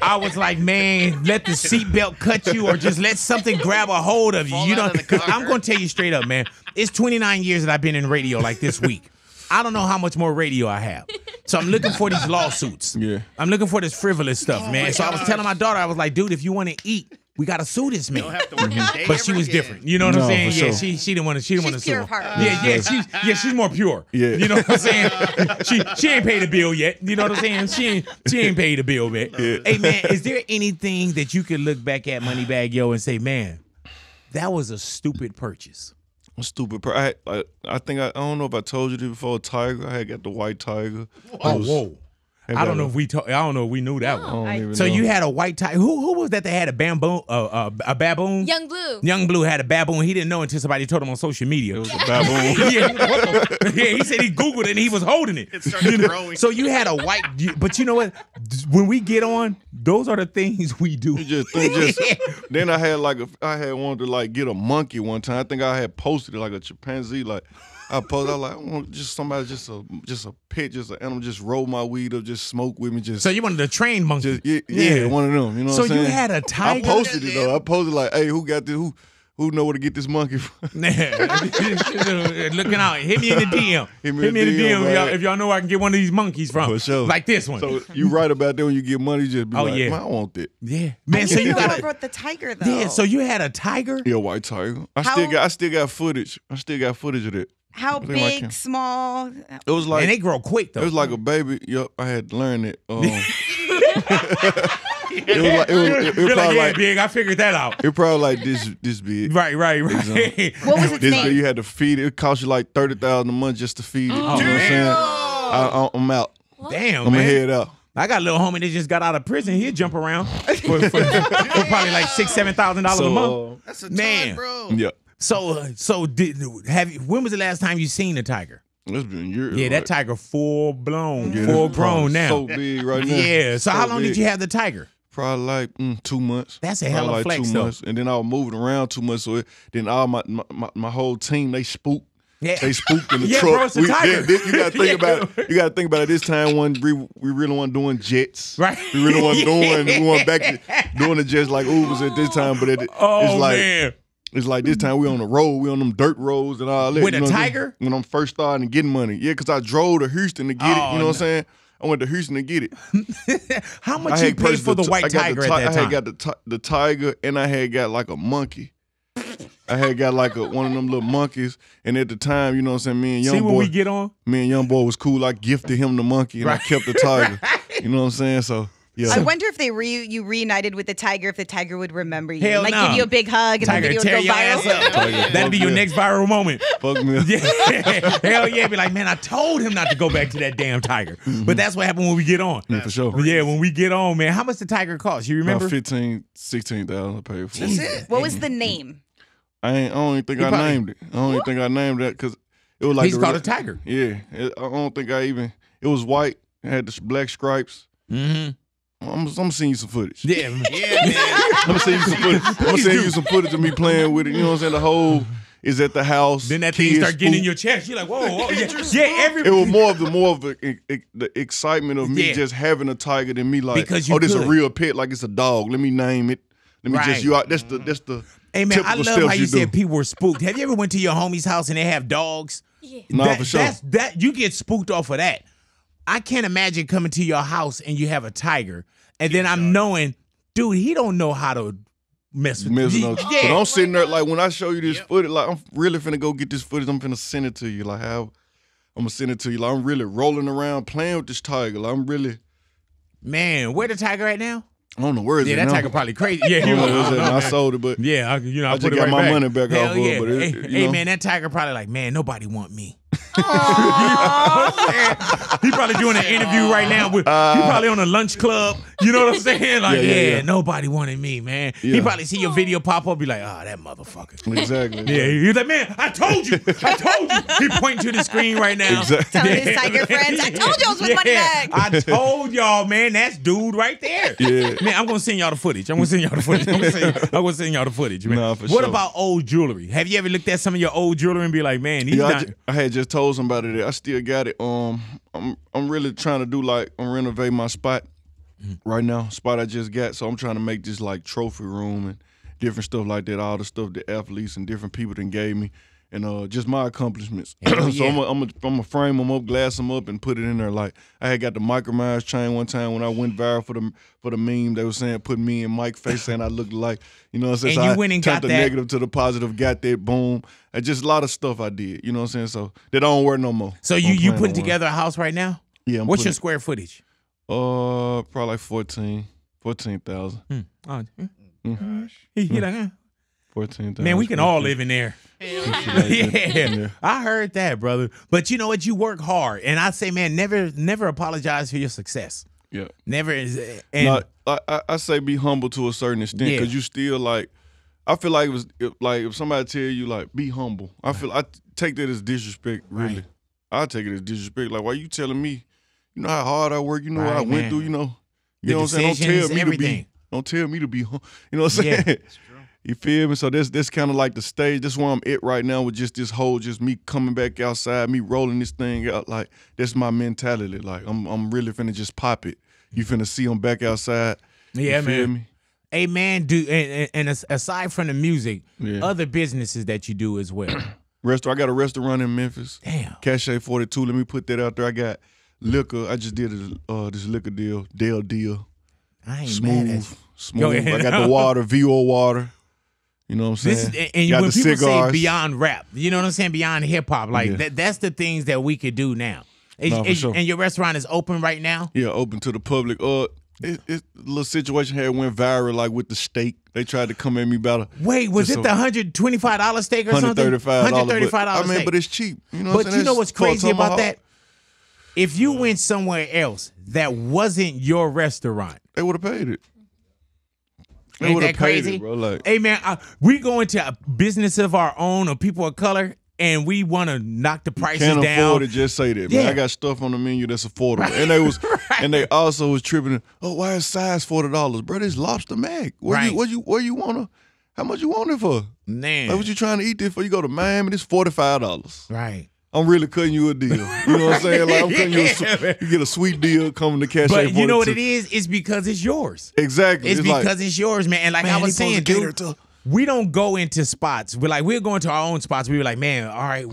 I was like, man, let the seatbelt cut you or just let something grab a hold of you. Fall you know, out of the car. I'm going to tell you straight up, man. It's 29 years that I've been in radio like this week. I don't know how much more radio I have. So I'm looking for these lawsuits. Yeah. I'm looking for this frivolous stuff, Oh man. So I was telling my daughter, I was like, dude, if you want to eat, we got to sue this man. Don't have to work mm-hmm. But she was again. different. You know what I'm saying? Yeah, sure. she she didn't want to she didn't want to sue. pure heart. Yeah, yeah, she's yeah, she's more pure. Yeah. You know what I'm saying? she she ain't paid the bill yet. You know what I'm saying? She ain't she ain't paid the bill yet. Hey man, is there anything that you could look back at Moneybagg Yo and say, man, that was a stupid purchase? I'm stupid. Per- I, I I think I, I don't know if I told you this before. Tiger, I had got the white tiger. Oh, was- whoa. Had I don't know if we to- I don't know if we knew that I one. don't even So know. you had a white tiger. Who who was that that had a bamboo uh, uh, a baboon? Young Blue. Young Blue had a baboon. He didn't know until somebody told him on social media. It was a baboon. yeah, yeah, he said he googled it and he was holding it. It started growing. So you had a white, you- but you know what? When we get on, those are the things we do. You just think just then I had like a I had wanted to like get a monkey one time. I think I had posted it like a chimpanzee. Like I posted, I was like, I want just somebody just a just a pet, just an animal, just roll my weed up, just smoke with me, just So you wanted a train monkey? just yeah, yeah, one of them. You know So what I'm you had a I tiger? I posted it though. I posted like, hey, who got this? Who who know where to get this monkey from? Looking out, hit me in the DM. Hit Hit me me, in in the the DM, DM, if y'all, right. if y'all know where I can get one of these monkeys from. For sure. Like this one. So you right about that when you get money, just be Oh, like, yeah. man, I want that. yeah, man. So you didn't know got a the tiger though. yeah. So you had a tiger. Yeah, white tiger. I How- still got I still got footage. I still got footage of that. How I think I big, can. small? It was like and they grow quick though. It was like a baby. Yep, I had to learn it. Um, it was like it was, it, it You're like, probably yeah, like big. I figured that out. it probably like this this big. Right, right, right. What was its This name? big, you had to feed it. It cost you like thirty thousand a month just to feed it. you know what I'm saying? I, I'm out. Damn, I'm gonna man. head out. I got a little homie that just got out of prison. He'd jump around for, for, for probably like six, seven thousand dollars a So, month. That's a Man. ton, bro. uh, yeah, So, uh, so did have you? When was the last time you seen a tiger? it's been years. Yeah, that like, tiger full blown, yeah, full grown now. So big right now. yeah. So, how long big. did you have the tiger? Probably like mm, two months. That's a hell of a like flex, two though. months. And then I was moving around too much, so it, then all my, my my my whole team they spooked. Yeah. They spooked in the Yeah, truck. bro, it's a We- tiger. you gotta think Yeah. about it. You gotta think about it. This time, one we, we really weren't doing jets. Right. We really weren't doing. Yeah. We went back to doing the jets like Ubers at this time, but it, Oh it's like man. It's like this time we on the road. We on them dirt roads and all that. With you a know I'm tiger? When I'm first starting getting money, yeah, because I drove to Houston to get it. Oh, You know what. I'm saying? I went to Houston to get it. How much you paid for the ti- white tiger the ti- at that I had got the ti- the tiger and I had got like a monkey. I had got like a, one of them little monkeys, and at the time, you know what I'm saying, me and young See when boy, we get on? me and young boy was cool. I gifted him the monkey, and Right. I kept the tiger. You know what I'm saying? So yeah, I wonder if they re- you reunited with the tiger, if the tiger would remember you, Hell like no. give you a big hug, and Tiger the video tear would go your ass viral. up. Tiger, That'd be your next viral moment. fuck me. Yeah, hell yeah, be like, man, I told him not to go back to that damn tiger. But that's what happened when we get on. Yeah, for sure. Yeah, when we get on, man. How much the tiger cost? You remember? About 15, 16,000 I paid for. That's it. it. What was the name? I ain't. I don't even think He I probably- named it. I don't even think I named that because it was like He's the called re- a tiger. Yeah, it, I don't think I even. It was white. It had the black stripes. Mm-hmm. I'm, I'm gonna send you some footage. Yeah, yeah, man. I'm gonna send you some footage. I'm gonna send you some footage of me playing with it. You know what I'm saying? The whole is at the house. Then that thing start getting in your chest. You're like, whoa, whoa, yeah, yeah. Every It was more of the more of the, the excitement of me Yeah. just having a tiger than me like, Because you oh, this could. a real pet, like it's a dog. Let me name it. Let me Right. just you out. That's the that's the. Hey man, I love how you, you said do. people were spooked. Have you ever went to your homie's house and they have dogs? Yeah. Nah, that, for sure. That's that you get spooked off of that. I can't imagine coming to your house and you have a tiger, and then I'm knowing, dude, he don't know how to mess with Messing you. up. Yeah. But I'm sitting there like when I show you this footage, like I'm really finna go get this footage. I'm finna send it to you. Like how I'm gonna send it to you. Like I'm really rolling around playing with this tiger. Like I'm really. Man, where the tiger right now? I don't know where is Yeah, it that now. tiger probably crazy. Yeah, I you know know, where it's at. I I sold it, but Yeah, I, you know, I, I put just it got right my back. money back Hell off of it, yeah. but it- hey, you hey, man, that tiger probably like, man, nobody want me. He probably doing an interview right now with. he uh, probably on a lunch club. You know what I'm saying? Like, Yeah, yeah, yeah, yeah. nobody wanted me, man. He probably see your video pop up, be like, oh, that motherfucker. exactly. Yeah, he's like, man, I told you, I told you. He pointing to the screen right now. Exactly. Telling his tiger friends, I told you I was with Moneybagg. I told y'all, man, that's dude right there. Yeah. Man, I'm gonna send y'all the footage. I'm gonna send y'all the footage. I'm gonna send, I'm gonna send y'all the footage, man. Nah, for what sure. about old jewelry? Have you ever looked at some of your old jewelry and be like, man, these Yeah, not ju- I had just told somebody that I still got it. Um, I'm I'm really trying to do like I'm renovating my spot right now. Spot I just got, so I'm trying to make this like trophy room and different stuff like that. All the stuff the athletes and different people that gave me, and uh, just my accomplishments. Hell so yeah. I'm a, I'm a, I'm frame them up, glass them up, and put it in there. Like I had got the Mike Wazowski chain one time when I went viral for the for the meme. They were saying put me and Mike face saying I looked like you know. what I'm saying? And So you I went and turned got the that- negative to the positive, got that boom. And just a lot of stuff I did. You know what I'm saying? So they don't work no more. So you you putting on together a house right now? Yeah. I'm What's your square footage? Uh, probably like 14, 14,000. Hmm. Oh. Mm. He, he like, huh? 14,000. man, we can all live in there. yeah. yeah, I heard that, brother. But you know what? You work hard, and I say, man, never, never apologize for your success. Yeah. Never is. And No, I, I, I say be humble to a certain extent Yeah. because you still like. I feel like it was if, like if somebody tell you like be humble. I feel I take that as disrespect. Really, Right. I take it as disrespect. Like why you telling me? You know how hard I work. You know what I Right, went through. You know. You The know what I'm saying? Don't tell decisions, me to be. Don't tell me to be. hum- You know what I'm Yeah. saying? You feel me? So this that's kind of like the stage. That's where I'm at right now with just this whole, just me coming back outside, me rolling this thing out. Like that's my mentality. Like I'm I'm really finna just pop it. You finna see them back outside. You Yeah, feel man. Me? Hey man, do and, and- aside from the music, Yeah. other businesses that you do as well. Restaurant. I got a restaurant in Memphis. Damn. Cache 42. Let me put that out there. I got liquor. I just did a, uh, this liquor deal, Dale deal. I ain't mad at Smooth, you. smooth. ahead. I got the water, VO water. You know what I'm This saying? is, and got when the people cigars. say beyond rap, you know what I'm saying? Beyond hip hop, like Yeah. that, that's the things that we could do now. Is- No, for is- sure. And your restaurant is open right now. Yeah, open to the public. Uh, it, it a little situation had went viral, like with the steak. They tried to come at me about a Wait, was it a- the hundred twenty five dollar steak or hundred something? thirty five Hundred thirty five I dollars. I mean, but it's cheap. You know. But what I'm saying? you know what's crazy about that? If you went somewhere else that wasn't your restaurant, They would have paid it. They ain't that crazy? it, bro. Like, hey man, uh, we go into a business of our own or people of color, and we want to knock the prices can't down. afford to just say that. Man, Yeah. I got stuff on the menu that's affordable, and they was, and they also was tripping. Oh, why is size forty dollars, bro? This lobster mac. What Right. you, where you, where you wanna? How much you want it for? Man, Like, what you trying to eat this for? You go to Miami, it's forty five dollars. right? I'm really cutting you a deal. You know what I'm saying? Like I'm cutting you a, Yeah, su- man. you get a sweet deal coming to cash. But you know what it is? It's because it's yours. Exactly. It's, like, because it's yours, man. And like Man, I they was saying, supposed to cater dude, to- we don't go into spots. We're like, we're going to our own spots. We were like, man, all right,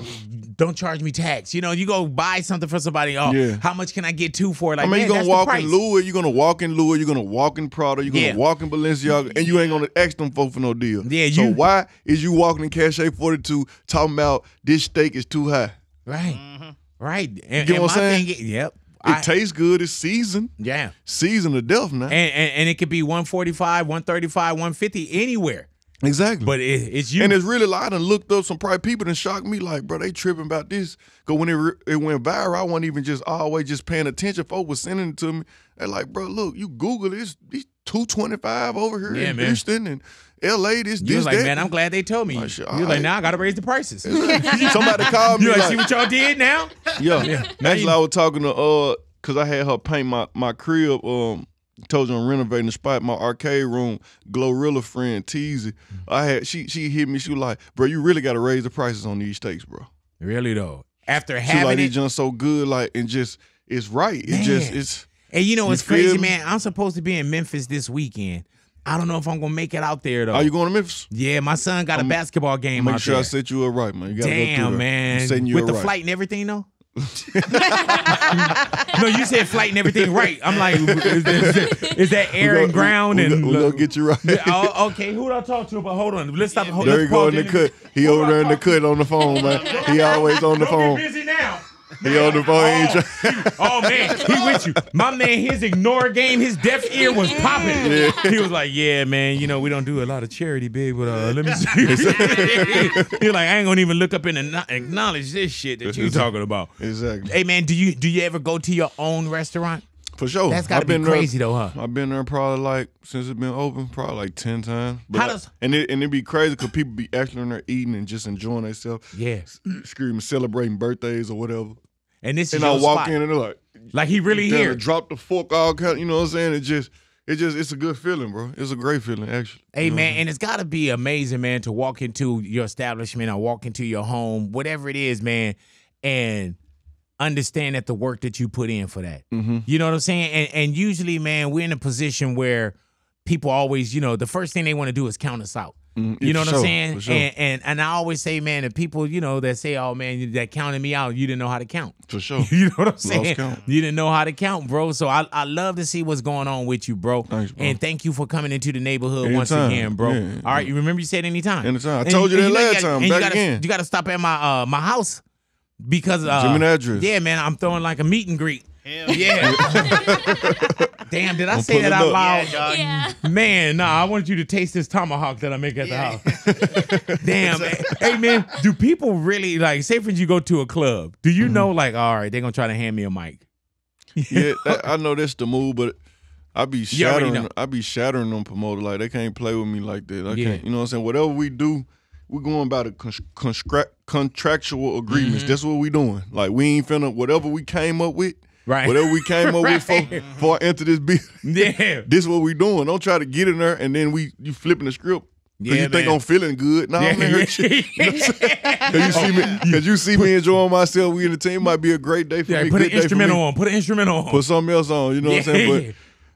don't charge me tax. You know, you go buy something for somebody. Oh, Yeah. how much can I get two for it? Like, I mean, man, you're gonna walk the price. in Louis, you're gonna walk in Louis, you're gonna walk in Prada, you're gonna Yeah. walk in Balenciaga, and you ain't gonna ask them folk for no deal. Yeah, So you- why is you walking in Cache 42 talking about this steak is too high? Right, mm-hmm. right. And, get and what I'm saying? is- yep. It I- tastes good, it's seasoned. yeah. Seasoned to death now. And, and and it could be 145, 135, 150, anywhere. exactly. But it, it's you. and it's really like I done looked up some probably people and shocked me like, bro, they tripping about this. Cause when it re- it went viral, I wasn't even just always just paying attention. Folks was sending it to me. They're like, bro, look, you Google this, these two twenty five over here Yeah, in man. Houston and L.A. This You this was like, that. man, I'm glad they told me. Like, You shit, was like, now I gotta raise the prices. Somebody called me You like, like, see what y'all did now? Yeah. Now Actually, you- I was talking to uh, cause I had her paint my my crib. Um, told you I'm renovating the spot, my arcade room. GloRilla friend Teasy, I had she she hit me. She was like, "Bro, you really got to raise the prices on these steaks, bro." Really though. After She like having these it, junk so good, like and just it's right. It just it's and you know You what's crazy, me? man? I'm supposed to be in Memphis this weekend. I don't know if I'm gonna make it out there though. Are you going to Memphis? yeah, my son got a I'm- basketball game Make sure there. I set you up right, man. You gotta go Damn, man. You With the right. flight and everything, though? no, you said flight and everything right. I'm like, is that, is that We air gonna- and ground? and we, gonna get you right. Yeah, oh, okay, who do I talk to? But hold on, let's stop. Hold, there you go in the cut. He over there in the cut on the phone, man. He always on the phone. Get busy now. He on the phone. Try- Oh man, he with you. My man, his ignore game, his deaf ear was popping. He was like, "Yeah, man, you know we don't do a lot of charity, big, but uh, let me see." He's like, "I ain't gonna even look up and acknowledge this shit that you talking about." exactly. Hey man, do you do you ever go to your own restaurant? For sure. That's gotta I've be been there- crazy though, huh? I've been there probably like since it's been open, probably like ten times. But How I- does- and it and it be crazy because people be actually in there eating and just enjoying themselves, Yeah, screaming, celebrating birthdays or whatever. And this is And I your walk spot. in and they're like, like he really "Damn, here. drop the fork, all kind. You know what I'm saying? It just, it just, it's a good feeling, bro. It's a great feeling, actually. Hey You know man, and it's got to be amazing, man, to walk into your establishment or walk into your home, whatever it is, man, and understand that the work that you put in for that. Mhm. You know what I'm saying? And and usually, man, we're in a position where people always, you know, the first thing they want to do is count us out. Mhm. You know what I'm saying? Sure. And, and and I always say, man, the people, you know, that say, "Oh man, that counted me out," you didn't know how to count. for sure. You know what I'm saying? count. You didn't know how to count, bro. So I, I love to see what's going on with you, bro. Thanks, bro. And thank you for coming into the neighborhood once again, bro. Yeah. All right, you remember you said anytime. Anytime. I And- told you and that last gotta- time. and you Back gotta, again. You got to stop at my uh my house because uh, Give me the address. Yeah, man, I'm throwing like a meet and greet. Yeah. Damn, did I I'm say that out up. loud? Yeah. Man, nah, I want you to taste this tomahawk that I make at the house. Damn, hey man, do people really like say for you go to a club? Do Mm-hmm. you know like all right, they're gonna try to hand me a mic? yeah, that, I know that's the move, but I be shattering. I be shattering them promoters like they can't play with me like that. I Yeah. can't. You know what I'm saying? Whatever we do, we're going by the con- constra- contractual agreements. Mm-hmm. That's what we doing. Like we ain't finna whatever we came up with. Right. Whatever we came up with Right. for, before I enter this business. Yeah. This is what we doing. Don't try to get in there and then we you flipping the script. Cause Yeah, you think man. I'm feeling good. No, man, hurt shit. Cause you see me, cause you see me enjoying myself. We in the team might be a great day for Yeah, me. put an instrumental on. Put an instrumental on. put something else on. You know what I'm saying? Yeah.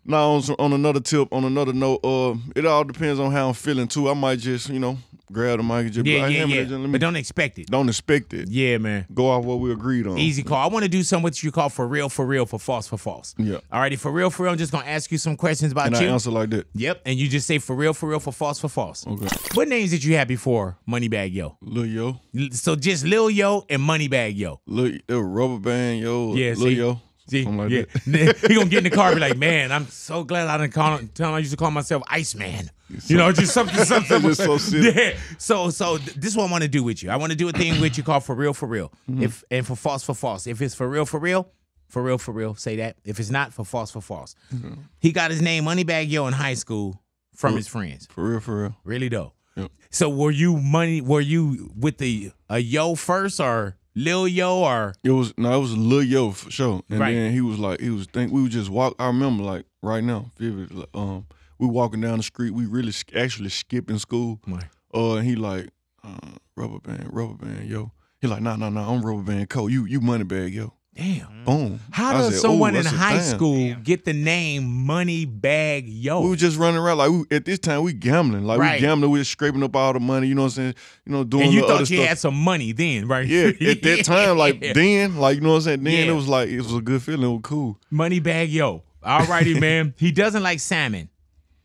But now on, on another tip, on another note, uh, it all depends on how I'm feeling too. I might just you know grab the mic and just yeah, yeah, "Hey, yeah. just let me- But don't expect it. don't expect it. Yeah, man. Go off what we agreed on. Easy call. I want to do something what you call for real, for real, for false, for false. Yeah. Alrighty, for real, for real. I'm just gonna ask you some questions about And I answer like that. Yep, and you just say for real, for real, for false, for false. Okay. What names did you have before Moneybagg Yo? Lil Yo, So just Lil Yo and Moneybagg Yo. Lil, Rubber Band Yo, Yeah, Lil see? Yo, See, like yeah, he gonna get in the car and be like, "Man, I'm so glad I didn't call. him. Tell him I used to call myself Iceman. You know, just something, something. Just so silly. Yeah. So, so th- this is what I want to do with you. I want to do a thing with you called for real, for real. Mm-hmm. If and for false, for false. If it's for real, for real, for real, for real, say that. If it's not, for false, for false. Mm-hmm. He got his name Moneybagg Yo in high school from his friends. For real, for real. Really though. Yep. So were you money? Were you with the a Yo first or Lil Yo or It was no, it was Lil Yo for sure. And Right. then he was like, he was think we would just walk. I remember like right now, vivid. like, Um, we walking down the street. We really sk- actually skipping school. Right. Uh, and he like, uh, rubber band, rubber band, yo. He like, nah, nah, nah. I'm rubber band Cole. You, you money bag, yo. damn? Boom. How I does said, someone in said, high "Damn." school get the name Moneybagg Yo? We were just running around like we at this time we gambling like Right. we gambling we was scraping up all the money you know what I'm saying you know doing and you the thought other you stuff had some money then, right? yeah at that time like Yeah. then like you know what I'm saying then Yeah. it was like it was a good feeling it was cool Moneybagg Yo. Alrighty, man. He doesn't like salmon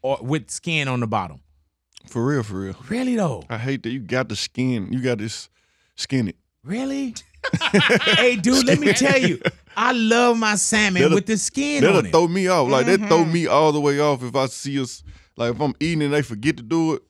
or with skin on the bottom. for real for real Really though? I hate that you got the skin you got this skin it Really? hey, dude, let me tell you, I love my salmon That'll- with the skin that'll on it. throw me off like that Mm-hmm. throw me all the way off if I see us like if I'm eating and they forget to do it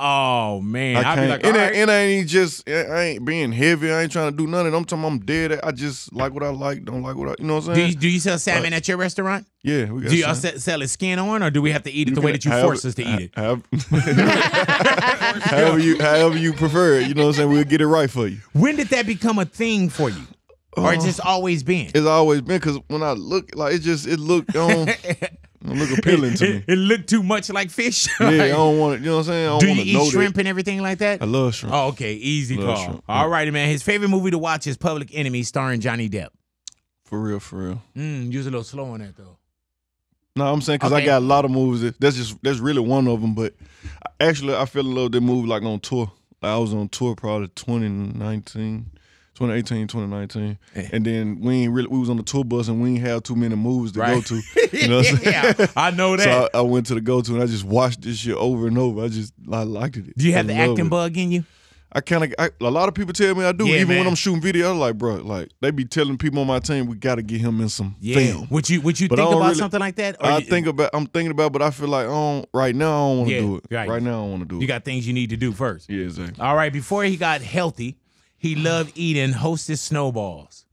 Oh man, I I'd be like, it, ain't, right. it ain't just. I ain't being heavy. I ain't trying to do nothing. I'm talking. I'm dead. I just like what I like. Don't like what I. You know what I'm do saying? you, do you sell salmon at your restaurant? yeah. We got Do y'all sell, sell it skin on, or do we have to eat it You the way that you force us to eat it? Have, however you however you prefer it. You know what I'm saying? We'll get it right for you. When did that become a thing for you, or Uh, it's just always been? It's always been because when I look like it just it looked um, it look appealing to me. It, it looked too much like fish. Yeah, I don't want it. You know what I'm saying? I don't do want you to eat know shrimp that. and everything like that? I love shrimp. Oh, okay, easy Love call. shrimp. All righty, man. His favorite movie to watch is Public Enemy, starring Johnny Depp. For real, for real. Mm, you was a little slow on that though. No, I'm saying because Okay. I got a lot of movies. That, that's just that's really one of them. But actually, I fell in love with that movie like on tour. Like I was on tour probably 2019, 2018, 2019, Eh. and then we ain't really we was on the tour bus and we ain't have too many movies to go to. You know what I'm saying? yeah, I know that. So I, I went to the go to and I just watched this shit over and over. I just I liked it. do you have the Fell in love acting it. bug in you? I kind of a lot of people tell me I do. Yeah, Even man. when I'm shooting video, I'm like, bro, like they be telling people on my team we got to get him in some Yeah. film. Would you would you But think about really- something like that? Or I you, think about. I'm thinking about, but I feel like don't, right now I don't want to Yeah, do it. right. Right. now I don't want to do it. you got things you need to do first. yeah, exactly. All right. Before he got healthy, he loved eating Hostess snowballs,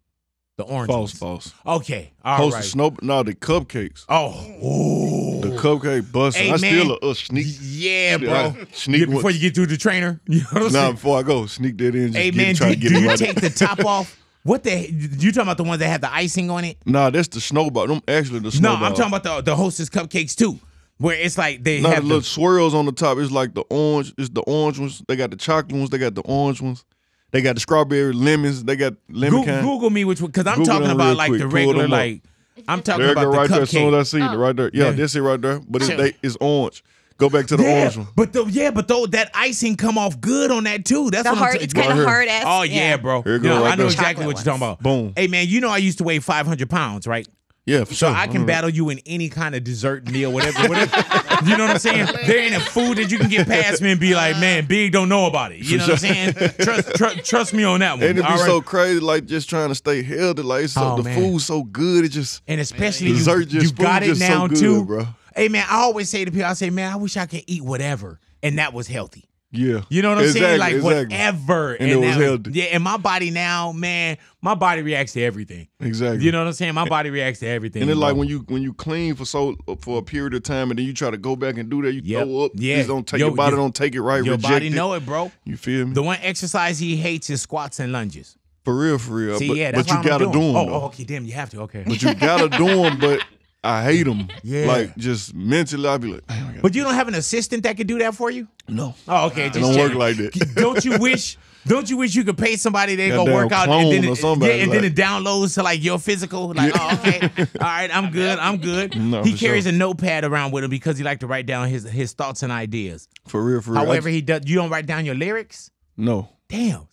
the orange False, ones. false. Okay. All right. the snow. No, the cupcakes. Oh. Ooh. The cupcake busting. Hey, I still a, a sneak. Yeah, bro. I sneak Yeah, before you get through the trainer. You know what I'm Nah, saying? before I go, sneak that in. Just Hey get, man, try do, to get do it you right take the top off? What the? You talking about the ones that have the icing on it? Nah, that's the snowball. Them actually the No, snowball. I'm talking about the the Hostess cupcakes too, where it's like they Not the have little the, swirls on the top. It's like the orange. It's the orange ones. They got the chocolate ones. They got the orange ones. They got the strawberry lemons. They got lemon Google, kind. Google me which one because I'm Google talking them about real like quick. the Pull regular them up. like I'm talking There it go about right the there. As soon as. I see it, right there. Yeah, Yeah. that's it right there. But Sure. they, it's orange. Go back to the Yeah, orange one. but the, yeah, but though that icing come off good on that too. That's The what hard, I'm it's saying. kind Right of here. hard ass. Oh yeah, bro. Here it You go know, right I know there. exactly what you're talking about. Boom. Hey man, you know I used to weigh 500 pounds, right? Yeah, for So sure. I can know battle you in any kind of dessert meal, whatever, whatever. you know what I'm saying? There ain't a food that you can get past me and be like, uh, man, Big don't know about it. You know what I'm saying? Trust, tr- trust me on that one. And it be right? so crazy, like just trying to stay healthy. Like so, Oh, the man. food's so good. It just and especially you, Dessert just- you got it just so now good, too, bro. Hey man, I always say to people, I say, man, I wish I could eat whatever, and that was healthy. Yeah. You know what I'm exactly, saying? Like exactly. whatever, And it was that- healthy. Yeah, and my body now, man, my body reacts to everything. Exactly. You know what I'm saying? My body reacts to everything. and then like when you when you clean for so for a period of time and then you try to go back and do that, you Yep. throw up. Yeah. Just don't take Yo- your body yo- don't take it right. your body it. know it, bro. You feel me? The one exercise he hates is squats and lunges. for real, for real. See, but yeah, that's but you gotta doing. do them. Oh, oh, okay, damn, you have to. Okay, But you gotta do them. But I hate them. Yeah. Like just mentally, I'd be like, damn, but you don't have an assistant that could do that for you. no. Oh, okay, It don't work like that. Don't you wish? Don't you wish you could pay somebody they go work out and then it, somebody, yeah, and then it downloads to like your physical? Like, oh, okay, all right, I'm good, I'm good. No, he carries sure. a notepad around with him because he like to write down his his thoughts and ideas. For real, for real. However, just- he does. You don't write down your lyrics. no. Damn.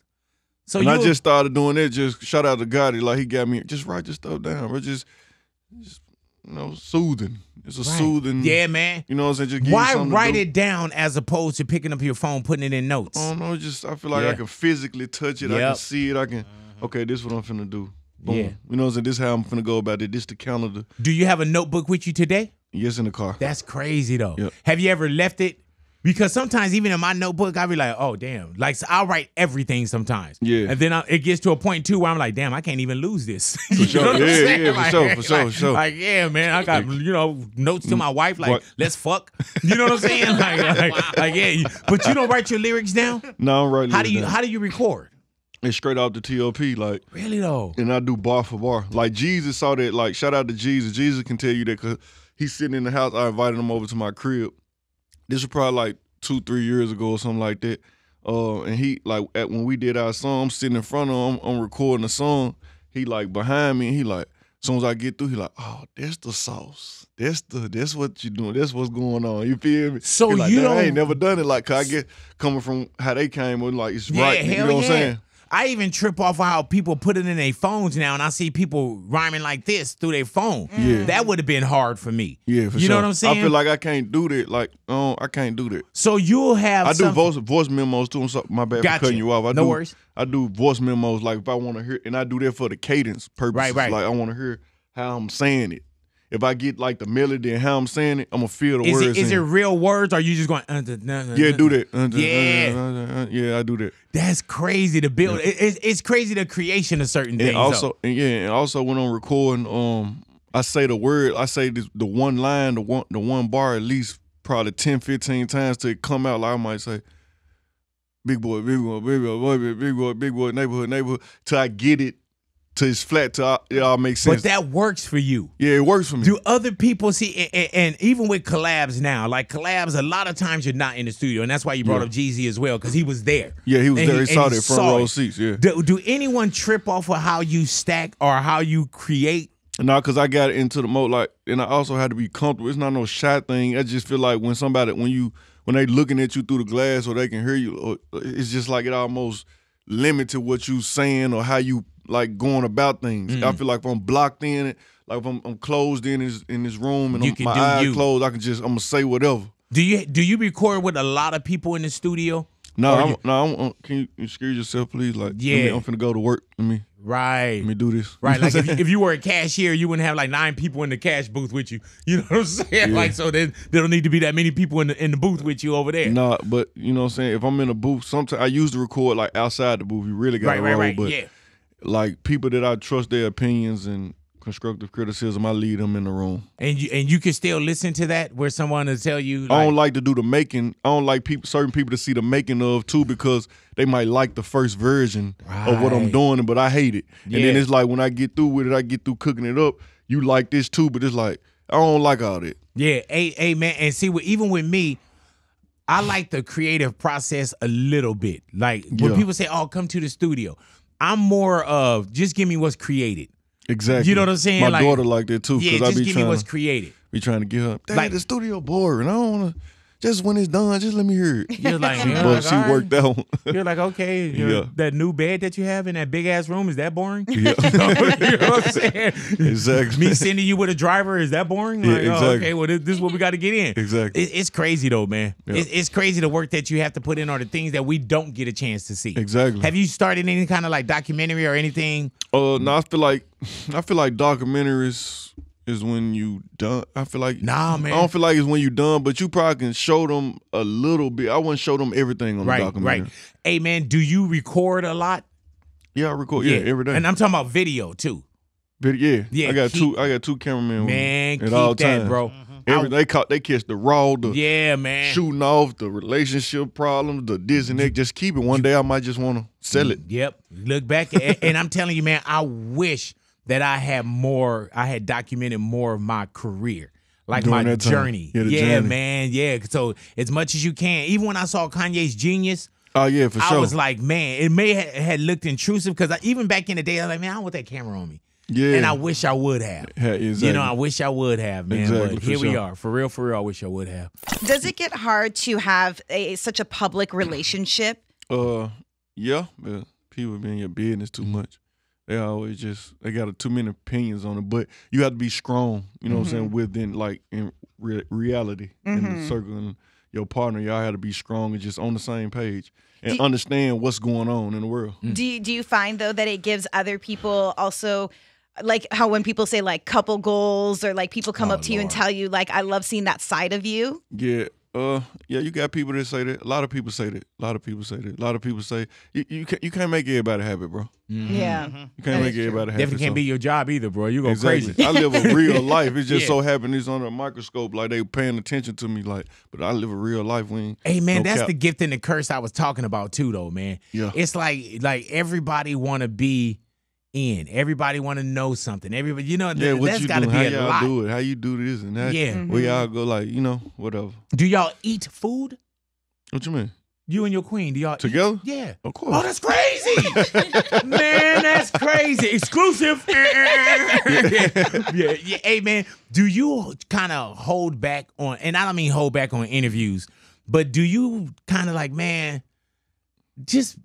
So and you I just started doing it. Just shout out to Gotti, like he got me. Just write your stuff down, bro. Just, just you know, soothing. It's a Right. soothing. yeah, man. You know what I'm saying? Just Why write it down as opposed to picking up your phone, putting it in notes? I don't know. Just I feel like Yeah. I can physically touch it. I can see it. I can. Uh-huh. Okay, this is what I'm finna do. Boom. Yeah. You know what I'm saying? This is how I'm finna go about it. This the calendar. Do you have a notebook with you today? Yes, in the car. That's crazy though. Yep. Have you ever left it? Because sometimes even in my notebook, I'll be like, oh damn. Like so I'll write everything sometimes. Yeah. And then I, it gets to a point too where I'm like, damn, I can't even lose this. You sure. know Yeah, yeah, for Like- sure, for sure, like, for sure. Like, yeah, man, I got you know notes to my wife like, What? let's fuck. You know what I'm saying? Like, like, like, yeah. you- But you don't write your lyrics down. No, I'm writing. How do you down. how do you record? It's straight off the TOP, like, Really though? and I do bar for bar. Like Jeezy saw that. Like, shout out to Jeezy. Jeezy can tell you that because he's sitting in the house. I invited him over to my crib. This was probably like two, three years ago or something like that. Uh, and he like at when we did our song, I'm sitting in front of him. I'm recording the song. He like behind me. And he like, as soon as I get through, he like, oh, that's the sauce. That's the that's what you doing. That's what's going on. You feel me? So like, you "Damn, I ain't never done it. Like, 'cause I get coming from how they came with like it's Yeah, right. You know what. I'm saying? I even trip off of how people put it in their phones now, and I see people rhyming like this through their phone. Mm. Yeah. That would have been hard for me. Yeah, for you sure. know what I'm saying? I feel like I can't do that. Like, oh, I can't do that. so you'll have. I do voice voice memos too. I'm so, my bad Gotcha. for cutting you off. I No do, worries. I do voice memos like if I want to hear, and I do that for the cadence purposes. Right, right. Like I want to hear how I'm saying it, if I get like the melody and how I'm saying it, I'm gonna feel the Is words. it is it real words? Or are you just going? Uh, nah, nah, Yeah, do that. Uh, uh, Yeah. uh, uh, uh, yeah, I do that. That's crazy to build. It, it's, it's crazy the creation of certain things. And also, and yeah, and also when I'm recording, um, I say the word, I say this, the one line, the one, the one bar at least probably 10, 15 times to come out. Like I might say, "Big boy, big boy, big boy, big boy, big boy, big boy, neighborhood, neighborhood," till I get it, till it's flat, till I, uh, it all makes sense. but that works for you. yeah, it works for me. Do other people see? And, and- even with collabs now, like collabs, a lot of times you're not in the studio, and that's why you brought Yeah. up Jeezy as well because he was there. yeah, he was And there. He, and saw that front row seats. Yeah. Do, do anyone trip off of how you stack or how you create? No, because I got into the mode like, and I also had to be comfortable. It's not no shot thing. I just feel like when somebody, when you, when they looking at you through the glass or they can hear you, or it's just like it almost limit to what you saying or how you like going about things. Mm. I feel like if I'm blocked in it, like if I'm, I'm closed in this in this room and You I'm, can my eyes you. closed, I can just I'm gonna say whatever. Do you do you record with a lot of people in the studio? No, I'm, you- no, I'm, uh, can you excuse yourself, please? Like, let me- Yeah. I'm finna go to work. Let me Right. let me do this. Right, like if you, if you were a cashier, you wouldn't have like nine people in the cash booth with you. You know what I'm saying? Yeah. Like, so there, there don't need to be that many people in the in the booth with you over there. Nah, but you know what I'm saying? If I'm in a booth, sometimes I used to record like outside the booth. You really got right, to right, roll. right. But Yeah, like people that I trust their opinions and constructive criticism, I lead them in the room. and you and you can still listen to that where someone will tell you. I don't like to do the making. I don't like people certain people to see the making of too because they might like the first version of what I'm doing, but I hate it. And then it's like when I get through with it, I get through cooking it up. You like this too, but it's like I don't like all that. Yeah, hey, hey, man, and see, even with me, I like the creative process a little bit. Like when Yeah. people say, "Oh, come to the studio," I'm more of just give me what's created. Exactly. You know what I'm saying? My Like- daughter like that too Yeah, just be give me trying what's to created. be trying to get her. Dad, Like- the studio boring. I don't want to. Just when it's done, just let me hear it. You're like, yeah, but like, she all right. worked out. You're like, okay, you're- Yeah. that new bed that you have in that big ass room is that boring? Yeah. you know what I'm saying? Exactly. Me sending you with a driver is that boring? Yeah, Like, oh, exactly. okay, well this, this is what we got to get in. Exactly. It, it's crazy though, man. Yeah. It, it's crazy the work that you have to put in or the things that we don't get a chance to see. Exactly. Have you started any kind of like documentary or anything? Uh, no, I feel like I feel like documentaries is when you done. I feel like Nah, man. I don't feel like it's when you done, but you probably can show them a little bit. I wouldn't show them everything on the Right, documentary. right. Hey man, do you record a lot? Yeah, I record. Yeah, every day. And I'm talking about video too. But yeah, Yeah, I got keep- two. I got two cameramen. with me Man, at keep all that, times. bro. Mm-hmm. Every, they caught. They catch the raw, the yeah, man. shooting off, the relationship problems, the this and that. Just keep it. One day I might just want to sell mm, it. Yep. Look back, and, and I'm telling you, man, I wish that I had more. I had documented more of my career, like During my journey. Yeah, yeah, journey. man. Yeah. So as much as you can. Even when I saw Kanye's jeen-yuhs, Oh yeah, for I sure. was like, man, it may ha- had looked intrusive because even back in the day, I was like, man, I don't want that camera on me. yeah, And I wish I would have. Yeah, exactly. You know, I wish I would have, man. Exactly, but for here we are. For real, for real, I wish I would have. Does it get hard to have a such a public relationship? Uh, yeah, but people being your business too much. They always just they got a, too many opinions on it. But you have to be strong. You know what I'm saying? Mm-hmm. Within like in re- reality in the circle and mm-hmm. your partner, y'all have to be strong and just on the same page and Do- understand what's going on in the world. Mm. Do you, do you find though that it gives other people also like how when people say like couple goals or like people come Oh, up to you and tell you like I love seeing that side of you? Yeah. Uh, yeah, you got people that say that. A lot of people say that. A lot of people say that. A lot of people say you, you can't you can't make everybody happy, bro. Yeah. You can't That make is true. everybody happy. Definitely can't so- be your job either, bro. You go Exactly. crazy. I live a real life. It's just Yeah. so happened it's under a microscope, like they paying attention to me, like. But I live a real life. When Hey man, no that's cap. the gift and the curse I was talking about too, though, man. Yeah. It's like like everybody want to be in. Everybody want to know something. Everybody, you know, Yeah, th- what that's you got to be How a y'all lot. do it? How you do this and that? Yeah. Where y'all mm-hmm. go like you know whatever. Do y'all eat food? What you mean? You and your queen, do y'all eat? Together? Yeah. Of course. Oh, that's crazy, man. That's crazy. Exclusive. yeah, yeah, yeah. Hey, man, do you kind of hold back on? And I don't mean hold back on interviews, but do you kind of like, man, just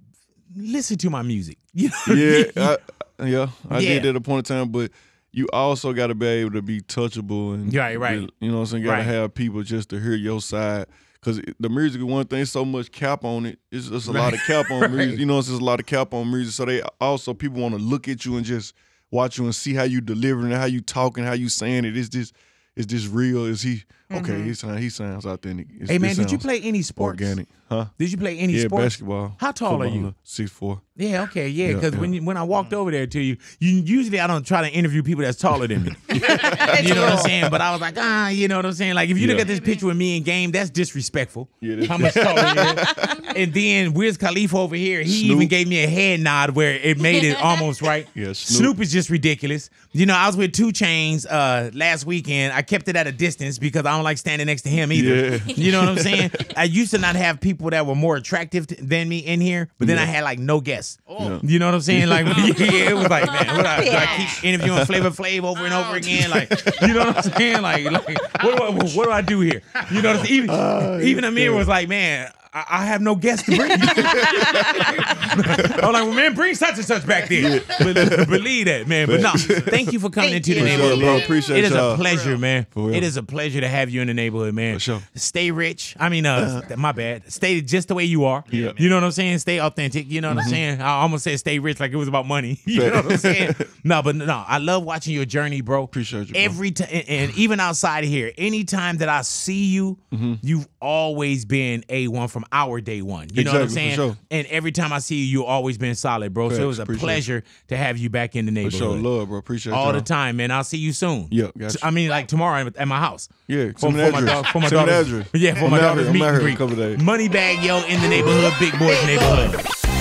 listen to my music? You know? yeah, I, yeah. I Yeah. did at a point in time, but you also got to be able to be touchable and Right, right. You know what I'm saying? Got to Right. have people just to hear your side. Cause the music is one thing, so much cap on it. It's just a lot of cap on Right. music. You know, it's just a lot of cap on music. So they also people want to look at you and just watch you and see how you delivering how you talking, how you saying it. Is this is this real? Is he okay? He sounds he sounds authentic. It's- Mm-hmm. Hey man, did you sounds play any sports? Organic, huh? Did you play any Yeah, sports? basketball. How tall are you? Six four. Yeah, okay, yeah. Yeah, Because when yeah. you, when I walked over there to you, you usually I don't try to interview people that's taller than me. you know what I'm saying? But I was like, ah, you know what I'm saying? Like if you look Yeah. at this picture with me in game, that's disrespectful. Yeah, that- How much taller is. And then Wiz Khalifa over here, he Snoop. even gave me a head nod where it made it almost right. Yeah, Snoop. Snoop. is just ridiculous. You know, I was with 2 Chainz uh, last weekend. I kept it at a distance because I don't like standing next to him either. Yeah. You know what I'm saying? I used to not have people that were more attractive t- than me in here, but then I had like no guests. Oh. Yeah. You know what I'm saying? Like, yeah, it was like, man, what I, do I keep interviewing Flavor Flav over and over again? Like, you know what I'm saying? Like, like what, do I, what do I do here? You know, what I'm saying? even uh, even Amir was like, man. I I have no guests to bring. I was like, well, man, bring such and such back there. But, believe that, man. But no, thank you for coming Thank into the neighborhood, For sure, bro. man. Appreciate It is y'all. a pleasure, man. For real. It is a pleasure to have you in the neighborhood, man. For sure. Stay rich. I mean, uh, my bad. Stay just the way you are. Yeah. You know what I'm saying? Stay authentic. You know what I'm saying? I almost said stay rich like it was about money. You know what I'm saying? no, but no, I love watching your journey, bro. Appreciate you, bro. Every time, and, and even outside of here, anytime that I see you, Mm-hmm. you've always been a one from our day one. You know what I'm saying? for sure. And every time I see you, you've always been solid, bro. so it was a appreciate it. pleasure to have you back in the For neighborhood. sure, love, bro. Appreciate All the time, man. I'll see you soon. Yeah, got you. I mean, like tomorrow at my house. Yeah, for, for my, dog, for my daughter's, yeah, for I'm my daughter's here. Meet and greet. a couple days. Moneybagg, yo, in the neighborhood, big boys neighborhood.